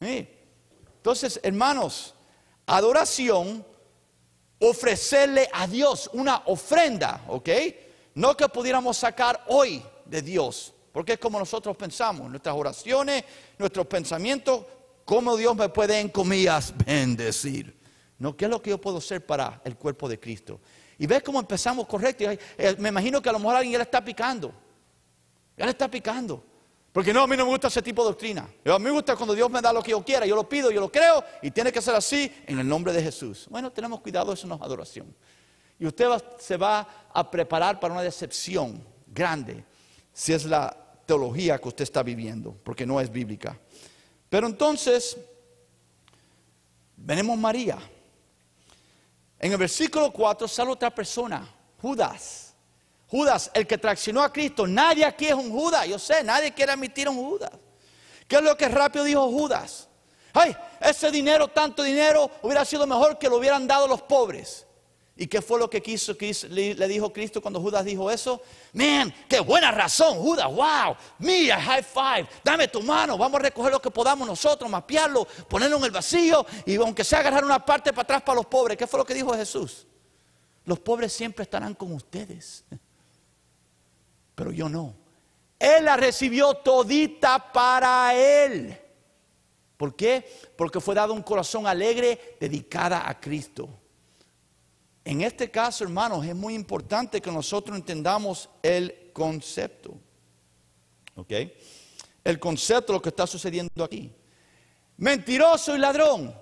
Entonces, hermanos, adoración, ofrecerle a Dios una ofrenda, ¿ok? No que pudiéramos sacar hoy de Dios, porque es como nosotros pensamos, nuestras oraciones, nuestros pensamientos, cómo Dios me puede en comillas bendecir. No, ¿qué es lo que yo puedo hacer para el cuerpo de Cristo? Y ves cómo empezamos correcto. Eh, me imagino que a lo mejor alguien ya le está picando. Ya le está picando. Porque no, a mí no me gusta ese tipo de doctrina. A mí me gusta cuando Dios me da lo que yo quiera. Yo lo pido, yo lo creo y tiene que ser así en el nombre de Jesús. Bueno, tenemos cuidado, eso no es adoración. Y usted se va a preparar para una decepción grande si es la teología que usted está viviendo, porque no es bíblica. Pero entonces, venimos María. En el versículo 4 sale otra persona, Judas. Judas, el que traicionó a Cristo. Nadie aquí es un Judas, yo sé, nadie quiere admitir un Judas. ¿Qué es lo que rápido dijo Judas? Ay, ese dinero, tanto dinero, hubiera sido mejor que lo hubieran dado los pobres. ¿Y qué fue lo que quiso, le dijo Cristo cuando Judas dijo eso? Man, qué buena razón, Judas, wow, mira, high five, dame tu mano, vamos a recoger lo que podamos nosotros, mapearlo, ponerlo en el vacío y aunque sea agarrar una parte para atrás para los pobres. ¿Qué fue lo que dijo Jesús? Los pobres siempre estarán con ustedes, pero yo no. Él la recibió todita para él. ¿Por qué? Porque fue dado un corazón alegre dedicada a Cristo. En este caso, hermanos, es muy importante que nosotros entendamos el concepto. ¿Ok? El concepto de lo que está sucediendo aquí. Mentiroso y ladrón.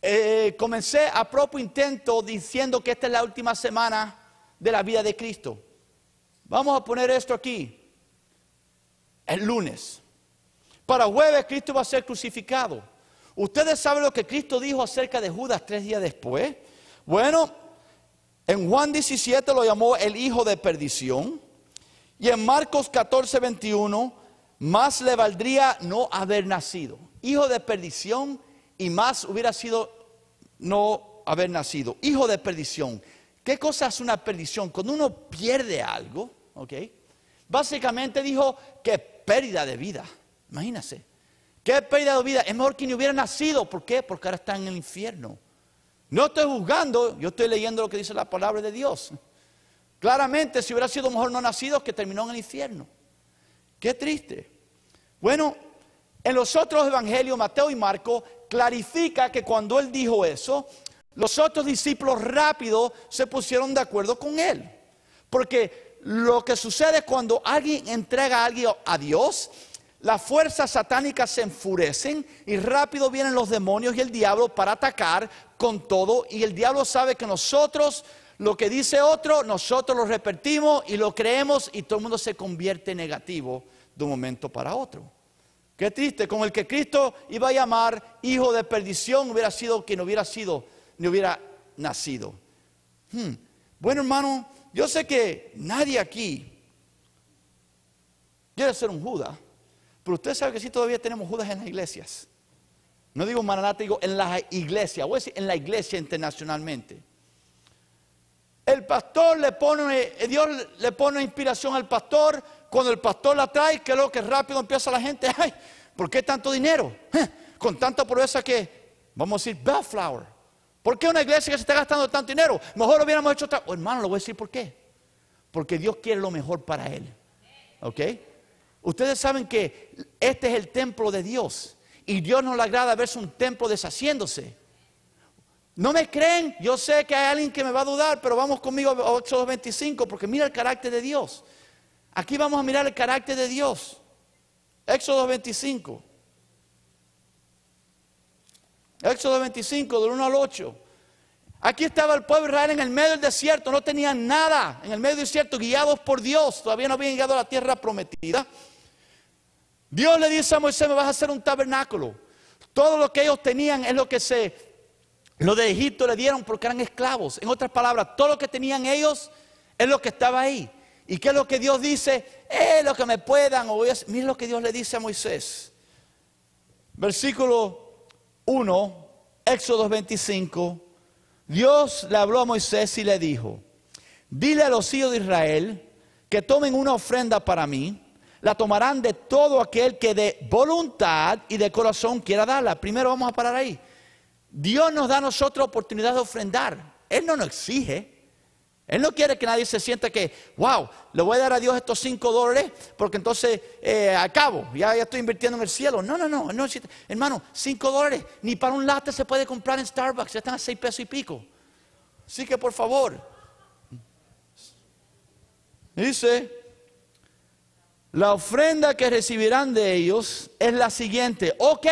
Eh, comencé a propio intento diciendo que esta es la última semana de la vida de Cristo. Vamos a poner esto aquí. El lunes. Para jueves Cristo va a ser crucificado. Ustedes saben lo que Cristo dijo acerca de Judas tres días después. Bueno, en Juan 17 lo llamó el hijo de perdición. Y en Marcos 14, 21, más le valdría no haber nacido. Hijo de perdición y más hubiera sido no haber nacido. Hijo de perdición. ¿Qué cosa es una perdición? Cuando uno pierde algo, ¿ok? Básicamente dijo que pérdida de vida. Imagínense. ¿Qué pérdida de vida? Es mejor que ni hubiera nacido. ¿Por qué? Porque ahora está en el infierno. No estoy juzgando, yo estoy leyendo lo que dice la palabra de Dios. Claramente, si hubiera sido mejor no nacido, que terminó en el infierno. Qué triste. Bueno, en los otros evangelios, Mateo y Marco, clarifica que cuando él dijo eso, los otros discípulos rápido se pusieron de acuerdo con él. Porque lo que sucede cuando alguien entrega a alguien a Dios, las fuerzas satánicas se enfurecen y rápido vienen los demonios y el diablo para atacar con todo. Y el diablo sabe que nosotros, lo que dice otro, nosotros lo repetimos y lo creemos y todo el mundo se convierte negativo de un momento para otro. Qué triste, con el que Cristo iba a llamar hijo de perdición hubiera sido quien hubiera sido, ni hubiera nacido. Hmm. Bueno, hermano, yo sé que nadie aquí quiere ser un Judas. Pero usted sabe que sí todavía tenemos Judas en las iglesias. No digo Maranata, digo en la iglesia, voy a decir en la iglesia internacionalmente. El pastor le pone, Dios le pone inspiración al pastor. Cuando el pastor la trae, que lo que rápido empieza la gente, ay, ¿por qué tanto dinero? Eh, con tanta pobreza que, vamos a decir, Bellflower. ¿Por qué una iglesia que se está gastando tanto dinero? Mejor lo hubiéramos hecho otra. Oh, hermano, le voy a decir por qué. Porque Dios quiere lo mejor para él. ¿Ok? Ustedes saben que este es el templo de Dios y Dios no le agrada verse un templo deshaciéndose. ¿No me creen? Yo sé que hay alguien que me va a dudar, pero vamos conmigo a 8.25 porque mira el carácter de Dios. Aquí vamos a mirar el carácter de Dios. Éxodo 25. Éxodo 25, del 1 al 8. Aquí estaba el pueblo de Israel en el medio del desierto, no tenían nada, en el medio del desierto, guiados por Dios, todavía no habían llegado a la tierra prometida. Dios le dice a Moisés, me vas a hacer un tabernáculo. Todo lo que ellos tenían es lo que se, lo de Egipto le dieron porque eran esclavos. En otras palabras, todo lo que tenían ellos es lo que estaba ahí. ¿Y qué es lo que Dios dice? Es lo que me puedan. Miren lo que Dios le dice a Moisés. Versículo 1, Éxodo 25. Dios le habló a Moisés y le dijo, dile a los hijos de Israel que tomen una ofrenda para mí la tomarán de todo aquel que de voluntad y de corazón quiera darla. Primero vamos a parar ahí. Dios nos da a nosotros oportunidad de ofrendar. Él no nos exige. Él no quiere que nadie se sienta que, wow, le voy a dar a Dios estos cinco dólares porque entonces eh, acabo, ya, ya, estoy invirtiendo en el cielo. No, no, no, no hermano, cinco dólares ni para un latte se puede comprar en Starbucks, ya están a seis pesos y pico. Así que por favor, dice, la ofrenda que recibirán de ellos es la siguiente. Ok,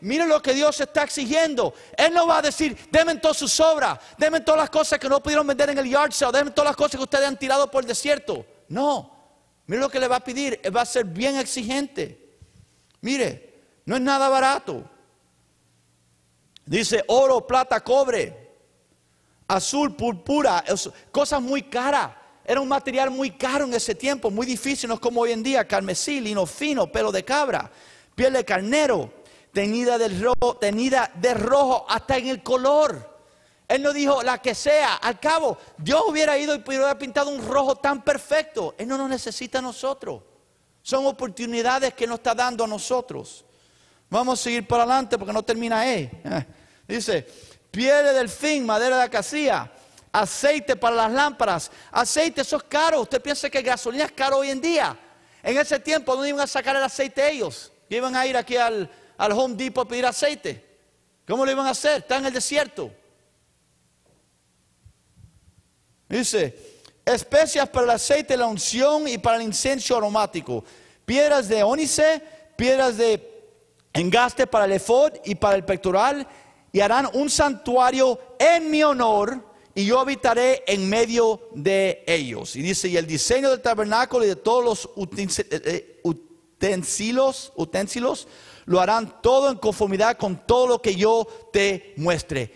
miren lo que Dios está exigiendo. Él no va a decir, denme todas sus obras, denme todas las cosas que no pudieron vender en el yard sale, denme todas las cosas que ustedes han tirado por el desierto. No, miren lo que le va a pedir. va a ser bien exigente. Mire, no es nada barato. Dice oro, plata, cobre, azul, púrpura, cosas muy caras. Era un material muy caro en ese tiempo, muy difícil, no es como hoy en día, carmesí, lino fino, pelo de cabra, piel de carnero, tenida de rojo, hasta en el color. Él no dijo la que sea. Al cabo, Dios hubiera ido y hubiera pintado un rojo tan perfecto. Él no nos necesita a nosotros. Son oportunidades que nos está dando a nosotros. Vamos a seguir para adelante porque no termina ahí. Dice, piel de delfín, madera de acacia, aceite para las lámparas. Aceite, eso es caro. Usted piensa que gasolina es caro hoy en día. En ese tiempo, ¿dónde iban a sacar el aceite ellos? Iban a ir aquí al, Home Depot a pedir aceite. ¿Cómo lo iban a hacer? Está en el desierto. Dice, especias para el aceite, la unción y para el incenso aromático. Piedras de ónice, piedras de engaste para el efod y para el pectoral. Y harán un santuario en mi honor y yo habitaré en medio de ellos. Y dice, y el diseño del tabernáculo y de todos los eh, eh, utensilios, utensilios lo harán todo en conformidad con todo lo que yo te muestre.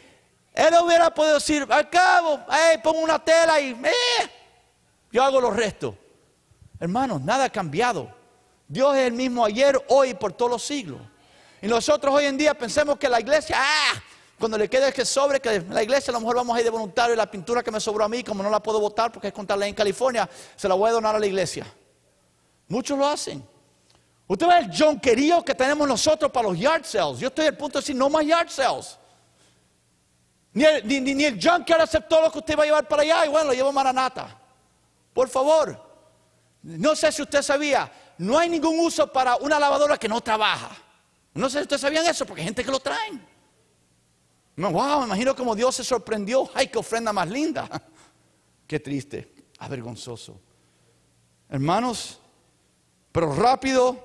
Él hubiera podido decir, al cabo, hey, pongo una tela y eh, yo hago los restos. Hermanos, nada ha cambiado. Dios es el mismo ayer, hoy y por todos los siglos. Y nosotros hoy en día pensemos que la iglesia, ah, cuando le quede que sobre, que la iglesia a lo mejor vamos a ir de voluntario y la pintura que me sobró a mí, como no la puedo votar porque es contarla en California, se la voy a donar a la iglesia. Muchos lo hacen. Usted ve el jonquerío que tenemos nosotros para los yard sales. Yo estoy al punto de decir, no más yard sales. Ni el, ni, aceptó lo que usted va a llevar para allá y bueno, lo llevo Maranata. Por favor. No sé si usted sabía, no hay ningún uso para una lavadora que no trabaja. No sé si ustedes sabían eso, porque hay gente que lo traen. Wow, me imagino como Dios se sorprendió. Ay, qué ofrenda más linda. Qué triste, avergonzoso. Hermanos, pero rápido,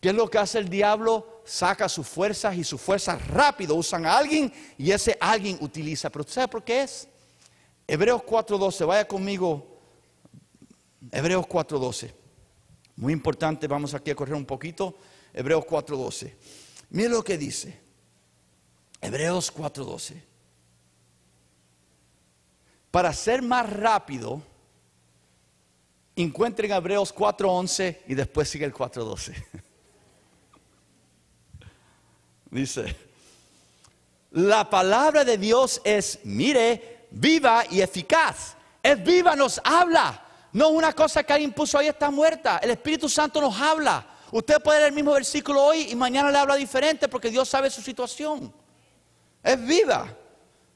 ¿qué es lo que hace el diablo? Saca sus fuerzas y sus fuerzas rápido usan a alguien y ese alguien utiliza. Pero ¿usted sabe por qué es? Hebreos 4.12, vaya conmigo. Hebreos 4.12. Muy importante, vamos aquí a correr un poquito. Hebreos 4.12. Mire lo que dice. Hebreos 4:12. Para ser más rápido, encuentren Hebreos 4:11 y después sigue el 4:12. Dice, la palabra de Dios es, mire, viva y eficaz. Es viva, nos habla. No una cosa que alguien puso ahí está muerta. El Espíritu Santo nos habla. Usted puede leer el mismo versículo hoy y mañana le habla diferente porque Dios sabe su situación. Es viva.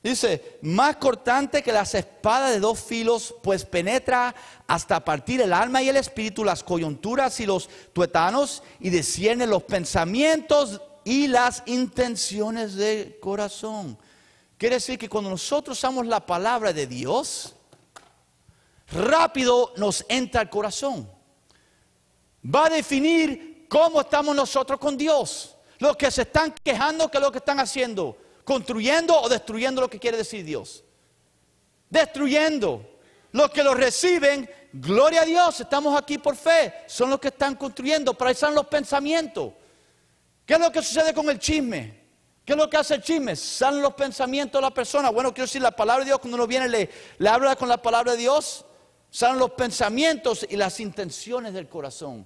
Dice, más cortante que las espadas de dos filos, pues penetra hasta partir el alma y el espíritu, las coyunturas y los tuetanos, y desciende los pensamientos y las intenciones del corazón. Quiere decir que cuando nosotros usamos la palabra de Dios, rápido nos entra al corazón. Va a definir cómo estamos nosotros con Dios. Los que se están quejando, ¿qué es lo que están haciendo? Construyendo o destruyendo lo que quiere decir Dios. Destruyendo. Los que lo reciben, gloria a Dios, estamos aquí por fe, son los que están construyendo, para están los pensamientos. ¿Qué es lo que sucede con el chisme? ¿Qué es lo que hace el chisme? Salen los pensamientos de la persona. Bueno, quiero decir, la palabra de Dios, cuando uno viene, le, le habla con la palabra de Dios, salen los pensamientos y las intenciones del corazón.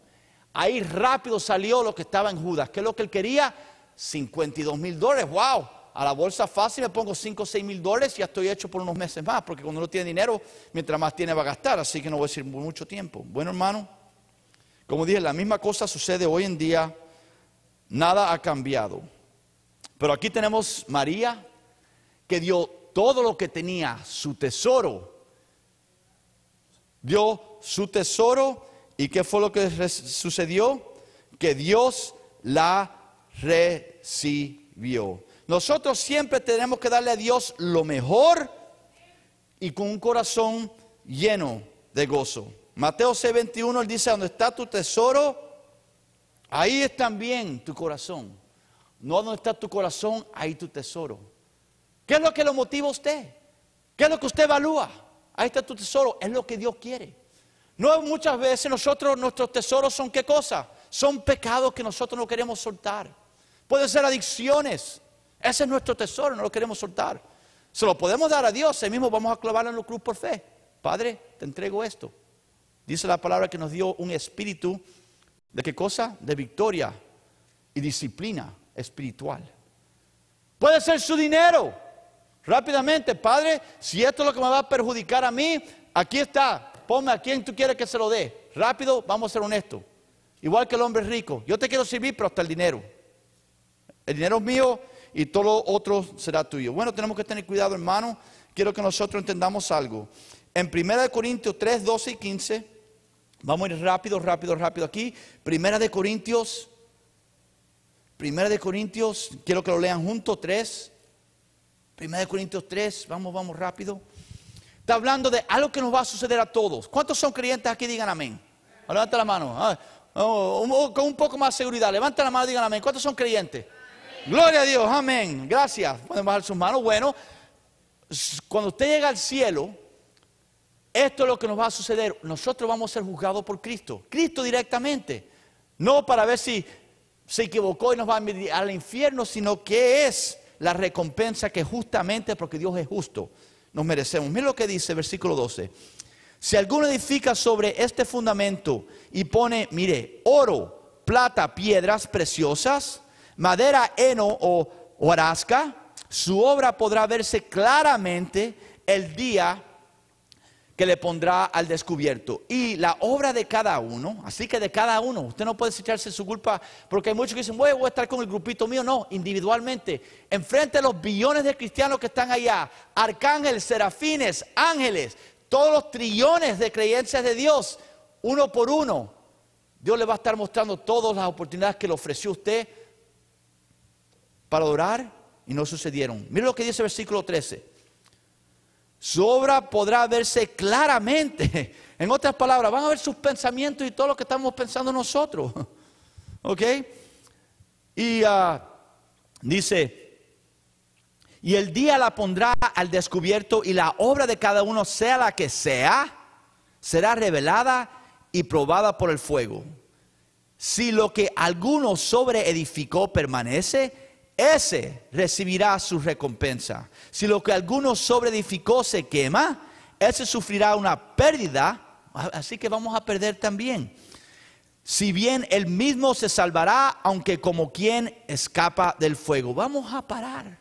Ahí rápido salió lo que estaba en Judas. ¿Qué es lo que él quería? 52 mil dólares. ¡Wow! A la bolsa fácil me pongo 5 o 6 mil dólares y ya estoy hecho por unos meses más, porque cuando uno tiene dinero, mientras más tiene va a gastar, así que no voy a decir mucho tiempo. Bueno, hermano, como dije, la misma cosa sucede hoy en día, nada ha cambiado. Pero aquí tenemos María, que dio todo lo que tenía, su tesoro, dio su tesoro, ¿y qué fue lo que sucedió? Que Dios la recibió. Nosotros siempre tenemos que darle a Dios lo mejor y con un corazón lleno de gozo. Mateo C21 él dice, donde está tu tesoro, ahí es también tu corazón. No donde está tu corazón, ahí tu tesoro. ¿Qué es lo que lo motiva a usted? ¿Qué es lo que usted evalúa? Ahí está tu tesoro, es lo que Dios quiere. No muchas veces nosotros, nuestros tesoros son qué cosa? Son pecados que nosotros no queremos soltar. Pueden ser adicciones, ese es nuestro tesoro, no lo queremos soltar. Se lo podemos dar a Dios, ahí mismo vamos a clavarlo en la cruz por fe. Padre, te entrego esto. Dice la palabra que nos dio un espíritu de qué cosa? De victoria y disciplina espiritual. Puede ser su dinero. Rápidamente, Padre, si esto es lo que me va a perjudicar a mí, aquí está. Ponme a quien tú quieres que se lo dé. Rápido, vamos a ser honestos. Igual que el hombre rico. Yo te quiero servir, pero hasta el dinero. El dinero es mío y todo lo otro será tuyo. Bueno, tenemos que tener cuidado, hermano. Quiero que nosotros entendamos algo. En 1 Corintios 3, 12 y 15, vamos a ir rápido, rápido, rápido aquí. Primera de Corintios, Primera de Corintios, quiero que lo lean juntos, 3. Primera de Corintios 3, vamos, vamos rápido. Está hablando de algo que nos va a suceder a todos. ¿Cuántos son creyentes aquí? Digan amén. Levanta la mano. Ah, oh, con un poco más de seguridad. Levanta la mano y digan amén. ¿Cuántos son creyentes? Gloria a Dios, amén. Gracias. Pueden bajar sus manos. Bueno, cuando usted llega al cielo, esto es lo que nos va a suceder. Nosotros vamos a ser juzgados por Cristo. Cristo directamente. No para ver si se equivocó y nos va a al infierno, sino que es la recompensa que justamente, porque Dios es justo, nos merecemos. Mira lo que dice versículo 12. Si alguno edifica sobre este fundamento y pone, mire, oro, plata, piedras preciosas, madera, heno o hojarasca, su obra podrá verse claramente el día que le pondrá al descubierto. Y la obra de cada uno, así que de cada uno, usted no puede echarse su culpa, porque hay muchos que dicen, voy, voy a estar con el grupito mío, no, individualmente, enfrente de los billones de cristianos que están allá, arcángeles, serafines, ángeles, todos los trillones de creencias de Dios, uno por uno, Dios le va a estar mostrando todas las oportunidades que le ofreció usted para adorar y no sucedieron. Mire lo que dice el versículo 13. Su obra podrá verse claramente. En otras palabras, van a ver sus pensamientos y todo lo que estamos pensando nosotros. ¿Ok? Y ah, dice, y el día la pondrá al descubierto y la obra de cada uno, sea la que sea, será revelada y probada por el fuego. Si lo que alguno sobre edificó permanece, ese recibirá su recompensa. Si lo que alguno sobreedificó se quema, ese sufrirá una pérdida, así que vamos a perder también. Si bien él mismo se salvará, aunque como quien escapa del fuego. Vamos a parar.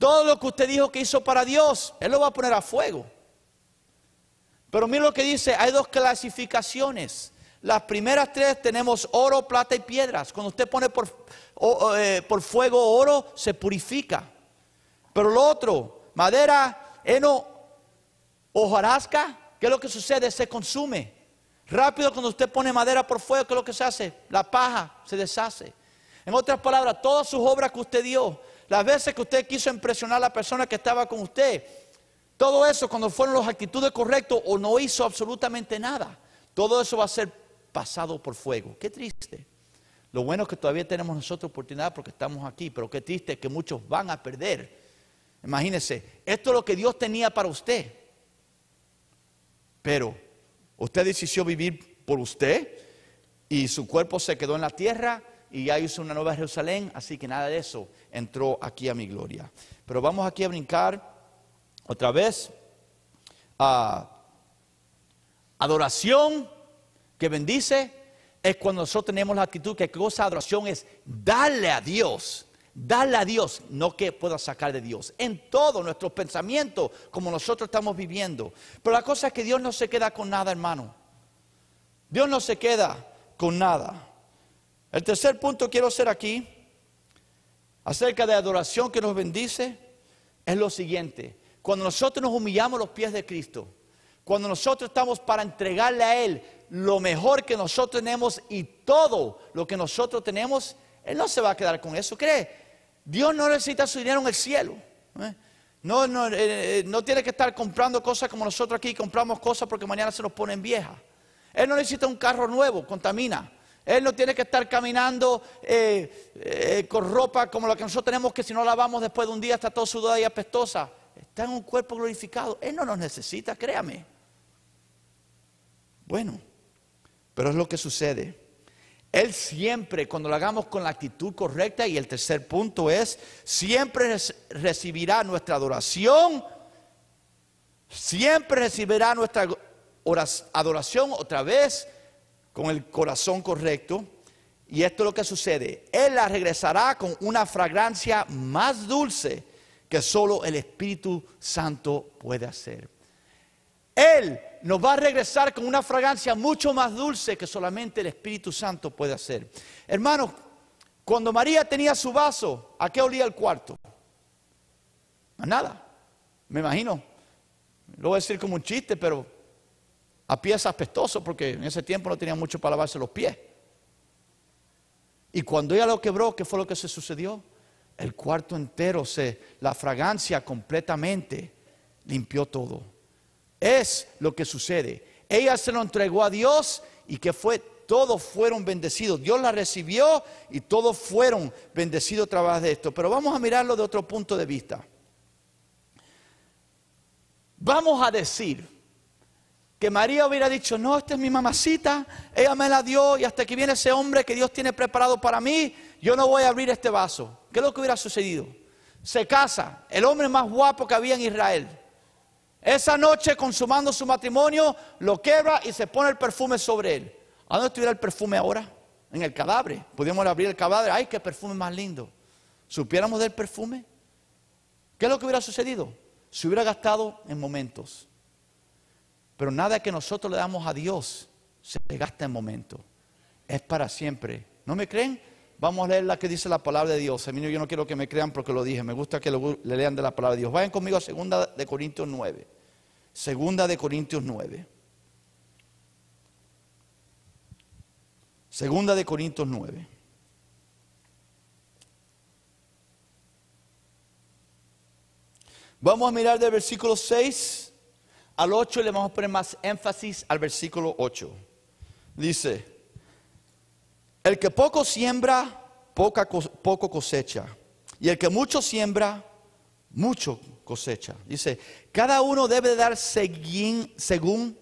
Todo lo que usted dijo que hizo para Dios, Él lo va a poner a fuego. Pero mira lo que dice, hay dos clasificaciones. Las primeras tres tenemos oro, plata y piedras. Cuando usted pone por, eh, por fuego oro, se purifica. Pero lo otro, madera, heno, hojarasca, ¿qué es lo que sucede? Se consume. Rápido cuando usted pone madera por fuego, ¿qué es lo que se hace? La paja se deshace. En otras palabras, todas sus obras que usted dio, las veces que usted quiso impresionar a la persona que estaba con usted, todo eso cuando fueron las actitudes correctas o no hizo absolutamente nada, todo eso va a ser pasado por fuego. Qué triste. Lo bueno es que todavía tenemos nosotros oportunidad porque estamos aquí, pero qué triste que muchos van a perder. Imagínense, esto es lo que Dios tenía para usted. Pero usted decidió vivir por usted y su cuerpo se quedó en la tierra y ya hizo una nueva Jerusalén, así que nada de eso entró aquí a mi gloria. Pero vamos aquí a brincar otra vez a adoración que bendice es cuando nosotros tenemos la actitud que cosa adoración es darle a Dios, darle a Dios, no que pueda sacar de Dios, en todo nuestro pensamiento, como nosotros estamos viviendo. Pero la cosa es que Dios no se queda con nada, hermano. Dios no se queda con nada. El tercer punto quiero hacer aquí, acerca de adoración que nos bendice, es lo siguiente. Cuando nosotros nos humillamos los pies de Cristo, cuando nosotros estamos para entregarle a Él lo mejor que nosotros tenemos y todo lo que nosotros tenemos, Él no se va a quedar con eso. ¿Cree? Dios no necesita su dinero en el cielo. ¿eh? No, no, eh, eh, no tiene que estar comprando cosas como nosotros aquí compramos cosas porque mañana se nos ponen viejas. Él no necesita un carro nuevo, contamina. Él no tiene que estar caminando con ropa como la que nosotros tenemos, que si no lavamos después de un día está todo sudada y apestosa. Está en un cuerpo glorificado. Él no nos necesita, créame. Bueno, pero es lo que sucede. Él siempre, cuando lo hagamos con la actitud correcta, y el tercer punto es, siempre recibirá nuestra adoración, siempre recibirá nuestra adoración otra vez con el corazón correcto. Y esto es lo que sucede. Él la regresará con una fragancia más dulce que solo el Espíritu Santo puede hacer. Él nos va a regresar con una fragancia mucho más dulce que solamente el Espíritu Santo puede hacer. Hermanos, cuando María tenía su vaso, ¿a qué olía el cuarto? A nada, me imagino. Lo voy a decir como un chiste, pero a pies apestosos, porque en ese tiempo no tenía mucho para lavarse los pies. Y cuando ella lo quebró, ¿qué fue lo que se sucedió? El cuarto entero, se, la fragancia completamente limpió todo. Es lo que sucede. Ella se lo entregó a Dios y que fue, todos fueron bendecidos. Dios la recibió y todos fueron bendecidos a través de esto. Pero vamos a mirarlo de otro punto de vista. Vamos a decir que María hubiera dicho, no, esta es mi mamacita, ella me la dio y hasta que viene ese hombre que Dios tiene preparado para mí, yo no voy a abrir este vaso. ¿Qué es lo que hubiera sucedido? se casa, el hombre más guapo que había en Israel. Esa noche, consumando su matrimonio, lo quebra y se pone el perfume sobre él. ¿A dónde estuviera el perfume ahora? En el cadáver. Podríamos abrir el cadáver. ¡Ay, qué perfume más lindo! ¿Supiéramos del perfume? ¿Qué es lo que hubiera sucedido? Se hubiera gastado en momentos. Pero nada que nosotros le damos a Dios se gasta en momentos. Es para siempre. ¿No me creen? Vamos a leer la que dice la palabra de Dios. A yo no quiero que me crean porque lo dije. Me gusta que le lean de la palabra de Dios. Vayan conmigo a Segunda de Corintios 9. Segunda de Corintios 9. Segunda de Corintios 9. Vamos a mirar del versículo 6 al 8 y le vamos a poner más énfasis al versículo 8. Dice, el que poco siembra, poco cosecha. Y el que mucho siembra, mucho cosecha. Dice, cada uno debe dar según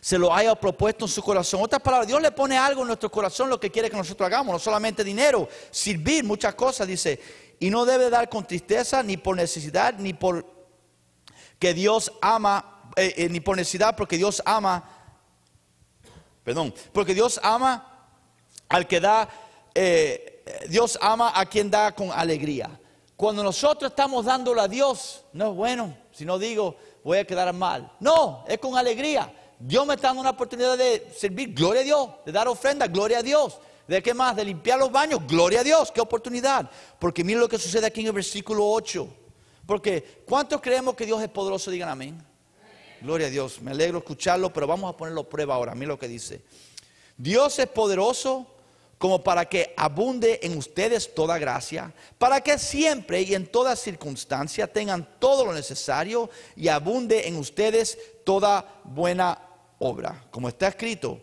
se lo haya propuesto en su corazón. Otras palabras, Dios le pone algo en nuestro corazón lo que quiere que nosotros hagamos, no solamente dinero, servir, muchas cosas, dice. Y no debe dar con tristeza, ni por necesidad, ni por que Dios ama, eh, eh, ni por necesidad, porque Dios ama, perdón, porque Dios ama al que da, eh, Dios ama a quien da con alegría. Cuando nosotros estamos dándole a Dios, no es bueno, si no digo, voy a quedar mal. No, es con alegría. Dios me está dando una oportunidad de servir, gloria a Dios, de dar ofrenda, gloria a Dios. ¿De qué más? De limpiar los baños, gloria a Dios, qué oportunidad. Porque mire lo que sucede aquí en el versículo 8. Porque ¿cuántos creemos que Dios es poderoso? Digan amén. Gloria a Dios, me alegro escucharlo, pero vamos a ponerlo a prueba ahora. Mire lo que dice. Dios es poderoso como para que abunde en ustedes toda gracia, para que siempre y en toda circunstancia tengan todo lo necesario y abunde en ustedes toda buena obra. Como está escrito,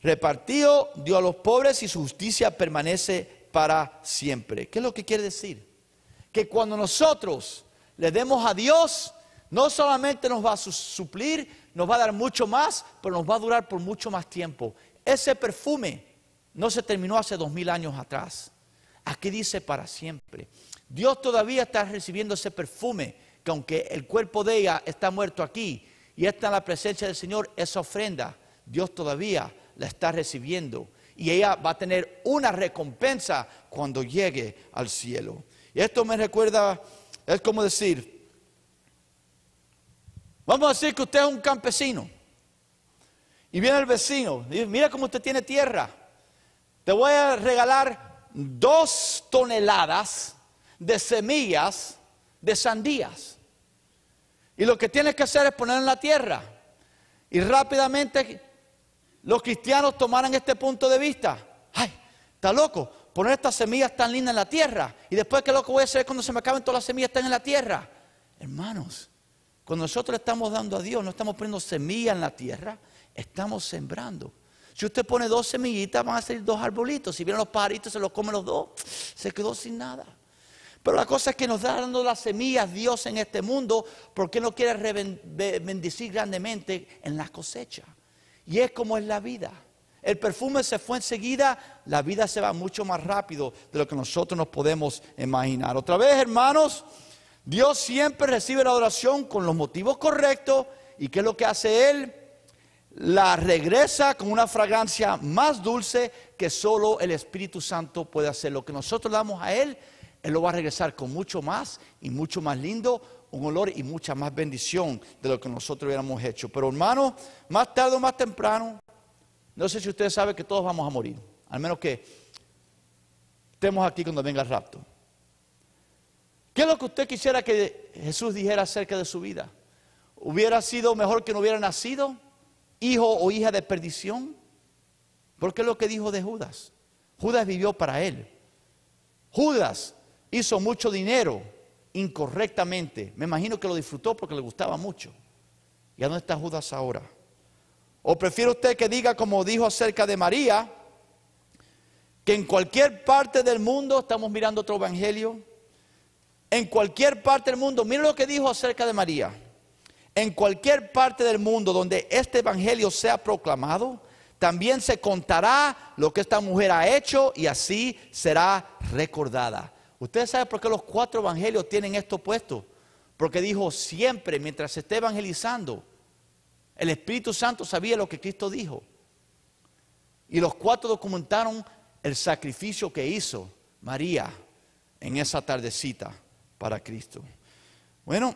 repartido dio a los pobres y su justicia permanece para siempre. ¿Qué es lo que quiere decir? Que cuando nosotros le demos a Dios, no solamente nos va a suplir, nos va a dar mucho más, pero nos va a durar por mucho más tiempo. Ese perfume no se terminó hace dos mil años atrás. Aquí dice para siempre. Dios todavía está recibiendo ese perfume, que aunque el cuerpo de ella está muerto aquí y está en la presencia del Señor, esa ofrenda, Dios todavía la está recibiendo. Y ella va a tener una recompensa cuando llegue al cielo. Y esto me recuerda, es como decir, vamos a decir que usted es un campesino. Y viene el vecino, y dice, mira cómo usted tiene tierra te voy a regalar dos toneladas de semillas de sandías. Y lo que tienes que hacer es poner en la tierra. Y rápidamente los cristianos tomaran este punto de vista. Ay, está loco, poner estas semillas tan lindas en la tierra. Y después, ¿qué es lo que voy a hacer cuando se me acaben todas las semillas están en la tierra? Hermanos, cuando nosotros estamos dando a Dios, no estamos poniendo semillas en la tierra, estamos sembrando. Si usted pone dos semillitas, van a salir dos arbolitos. Si vienen los pajaritos, se los comen los dos. Se quedó sin nada. Pero la cosa es que nos da dando las semillas Dios en este mundo porque no quiere bendecir grandemente en la cosecha. Y es como es la vida. El perfume se fue enseguida, la vida se va mucho más rápido de lo que nosotros nos podemos imaginar. Otra vez, hermanos, Dios siempre recibe la oración con los motivos correctos. ¿Y qué es lo que hace Él? La regresa con una fragancia más dulce que solo el Espíritu Santo puede hacer. Lo que nosotros damos a Él, Él lo va a regresar con mucho más y mucho más lindo, un olor y mucha más bendición de lo que nosotros hubiéramos hecho. Pero hermano, más tarde o más temprano, no sé si usted sabe que todos vamos a morir, al menos que estemos aquí cuando venga el rapto. ¿Qué es lo que usted quisiera que Jesús dijera acerca de su vida? ¿Hubiera sido mejor que no hubiera nacido? Hijo o hija de perdición? Porque es lo que dijo de Judas. Judas vivió para él. Judas hizo mucho dinero incorrectamente. Me imagino que lo disfrutó porque le gustaba mucho. ¿Y a dónde está Judas ahora? ¿O prefiere usted que diga como dijo acerca de María, que en cualquier parte del mundo, estamos mirando otro evangelio, en cualquier parte del mundo, mire lo que dijo acerca de María en cualquier parte del mundo donde este evangelio sea proclamado, también se contará lo que esta mujer ha hecho y así será recordada. ¿Ustedes saben por qué los cuatro evangelios tienen esto puesto? Porque dijo siempre, mientras se esté evangelizando, el Espíritu Santo sabía lo que Cristo dijo. Y los cuatro documentaron el sacrificio que hizo María en esa tardecita para Cristo. Bueno,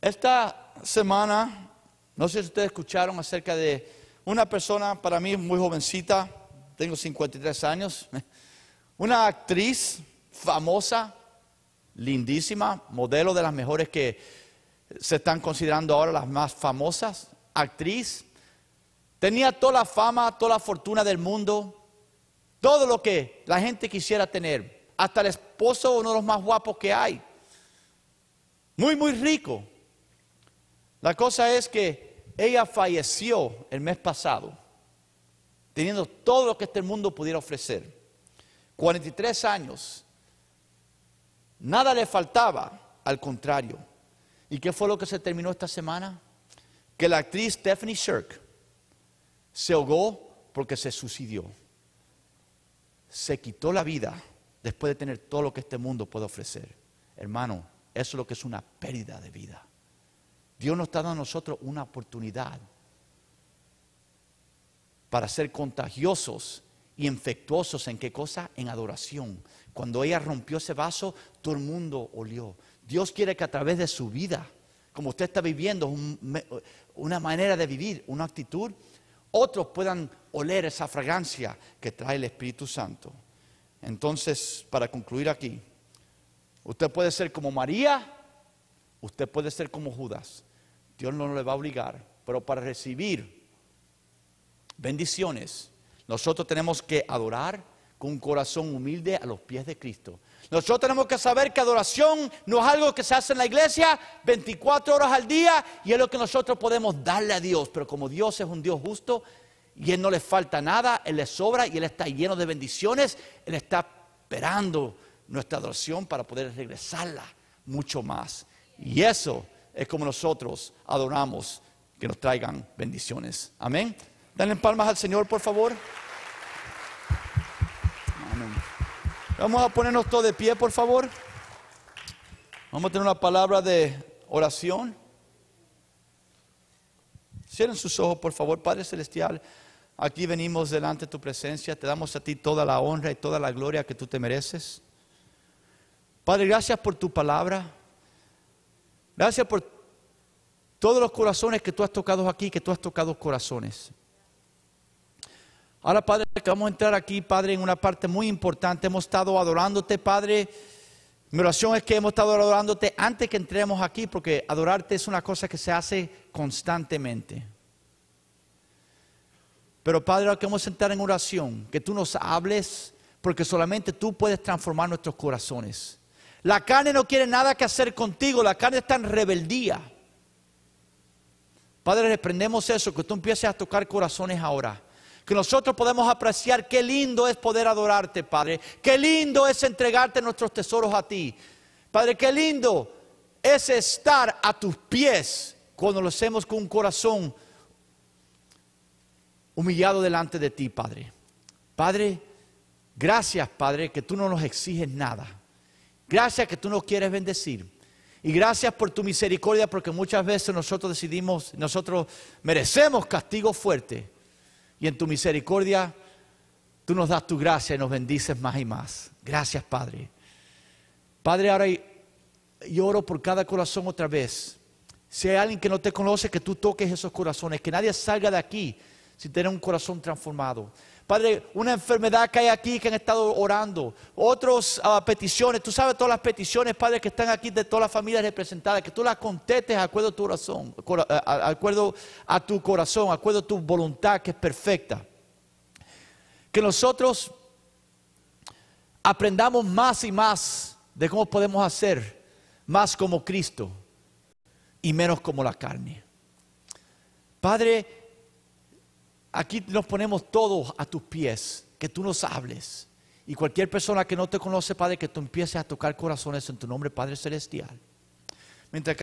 esta semana, no sé si ustedes escucharon acerca de una persona para mí muy jovencita, tengo 53 años, una actriz famosa, lindísima, modelo de las mejores que se están considerando ahora las más famosas, actriz, tenía toda la fama, toda la fortuna del mundo, todo lo que la gente quisiera tener, hasta el esposo, uno de los más guapos que hay, muy, muy rico. La cosa es que ella falleció el mes pasado, teniendo todo lo que este mundo pudiera ofrecer. 43 años, nada le faltaba, al contrario. ¿Y qué fue lo que se terminó esta semana? Que la actriz Stephanie Shirk se ahogó porque se suicidió. Se quitó la vida después de tener todo lo que este mundo puede ofrecer. Hermano, eso es lo que es una pérdida de vida. Dios nos está dando a nosotros una oportunidad para ser contagiosos y infectuosos en qué cosa? En adoración. Cuando ella rompió ese vaso, todo el mundo olió. Dios quiere que a través de su vida, como usted está viviendo, una manera de vivir, una actitud, otros puedan oler esa fragancia que trae el Espíritu Santo. Entonces, para concluir aquí, usted puede ser como María, usted puede ser como Judas. Dios no le va a obligar, pero para recibir bendiciones, nosotros tenemos que adorar con un corazón humilde a los pies de Cristo. Nosotros tenemos que saber que adoración no es algo que se hace en la iglesia 24 horas al día y es lo que nosotros podemos darle a Dios. Pero como Dios es un Dios justo y Él no le falta nada, Él le sobra y Él está lleno de bendiciones, Él está esperando nuestra adoración para poder regresarla mucho más. Y eso es como nosotros adoramos que nos traigan bendiciones. Amén. Denle palmas al Señor, por favor. Amén. Vamos a ponernos todos de pie, por favor. Vamos a tener una palabra de oración. Cierren sus ojos, por favor, Padre Celestial. Aquí venimos delante de tu presencia. Te damos a ti toda la honra y toda la gloria que tú te mereces. Padre, gracias por tu palabra. Gracias por todos los corazones que tú has tocado aquí, que tú has tocado corazones. Ahora, Padre, que vamos a entrar aquí, Padre, en una parte muy importante. Hemos estado adorándote, Padre. Mi oración es que hemos estado adorándote antes que entremos aquí, porque adorarte es una cosa que se hace constantemente. Pero Padre, ahora que vamos a entrar en oración, que tú nos hables, porque solamente tú puedes transformar nuestros corazones. La carne no quiere nada que hacer contigo, la carne está en rebeldía. Padre, reprendemos eso, que tú empieces a tocar corazones ahora. Que nosotros podemos apreciar qué lindo es poder adorarte, Padre. Qué lindo es entregarte nuestros tesoros a ti. Padre, qué lindo es estar a tus pies cuando lo hacemos con un corazón humillado delante de ti, Padre. Padre, gracias, Padre, que tú no nos exiges nada. Gracias que tú nos quieres bendecir. Y gracias por tu misericordia, porque muchas veces nosotros decidimos, nosotros merecemos castigo fuerte. Y en tu misericordia, tú nos das tu gracia y nos bendices más y más. Gracias, Padre. Padre, ahora yo oro por cada corazón otra vez. Si hay alguien que no te conoce, que tú toques esos corazones, que nadie salga de aquí sin tener un corazón transformado. Padre, una enfermedad que hay aquí que han estado orando, otras ah, peticiones, tú sabes todas las peticiones, Padre, que están aquí de todas las familias representadas, que tú las contestes acuerdo a tu corazón, acuerdo a tu corazón, acuerdo a tu voluntad que es perfecta. Que nosotros aprendamos más y más de cómo podemos hacer más como Cristo y menos como la carne. Padre, Aquí nos ponemos todos a tus pies, que tú nos hables. Y cualquier persona que no te conoce, Padre, que tú empieces a tocar corazones en tu nombre, Padre Celestial. Mientras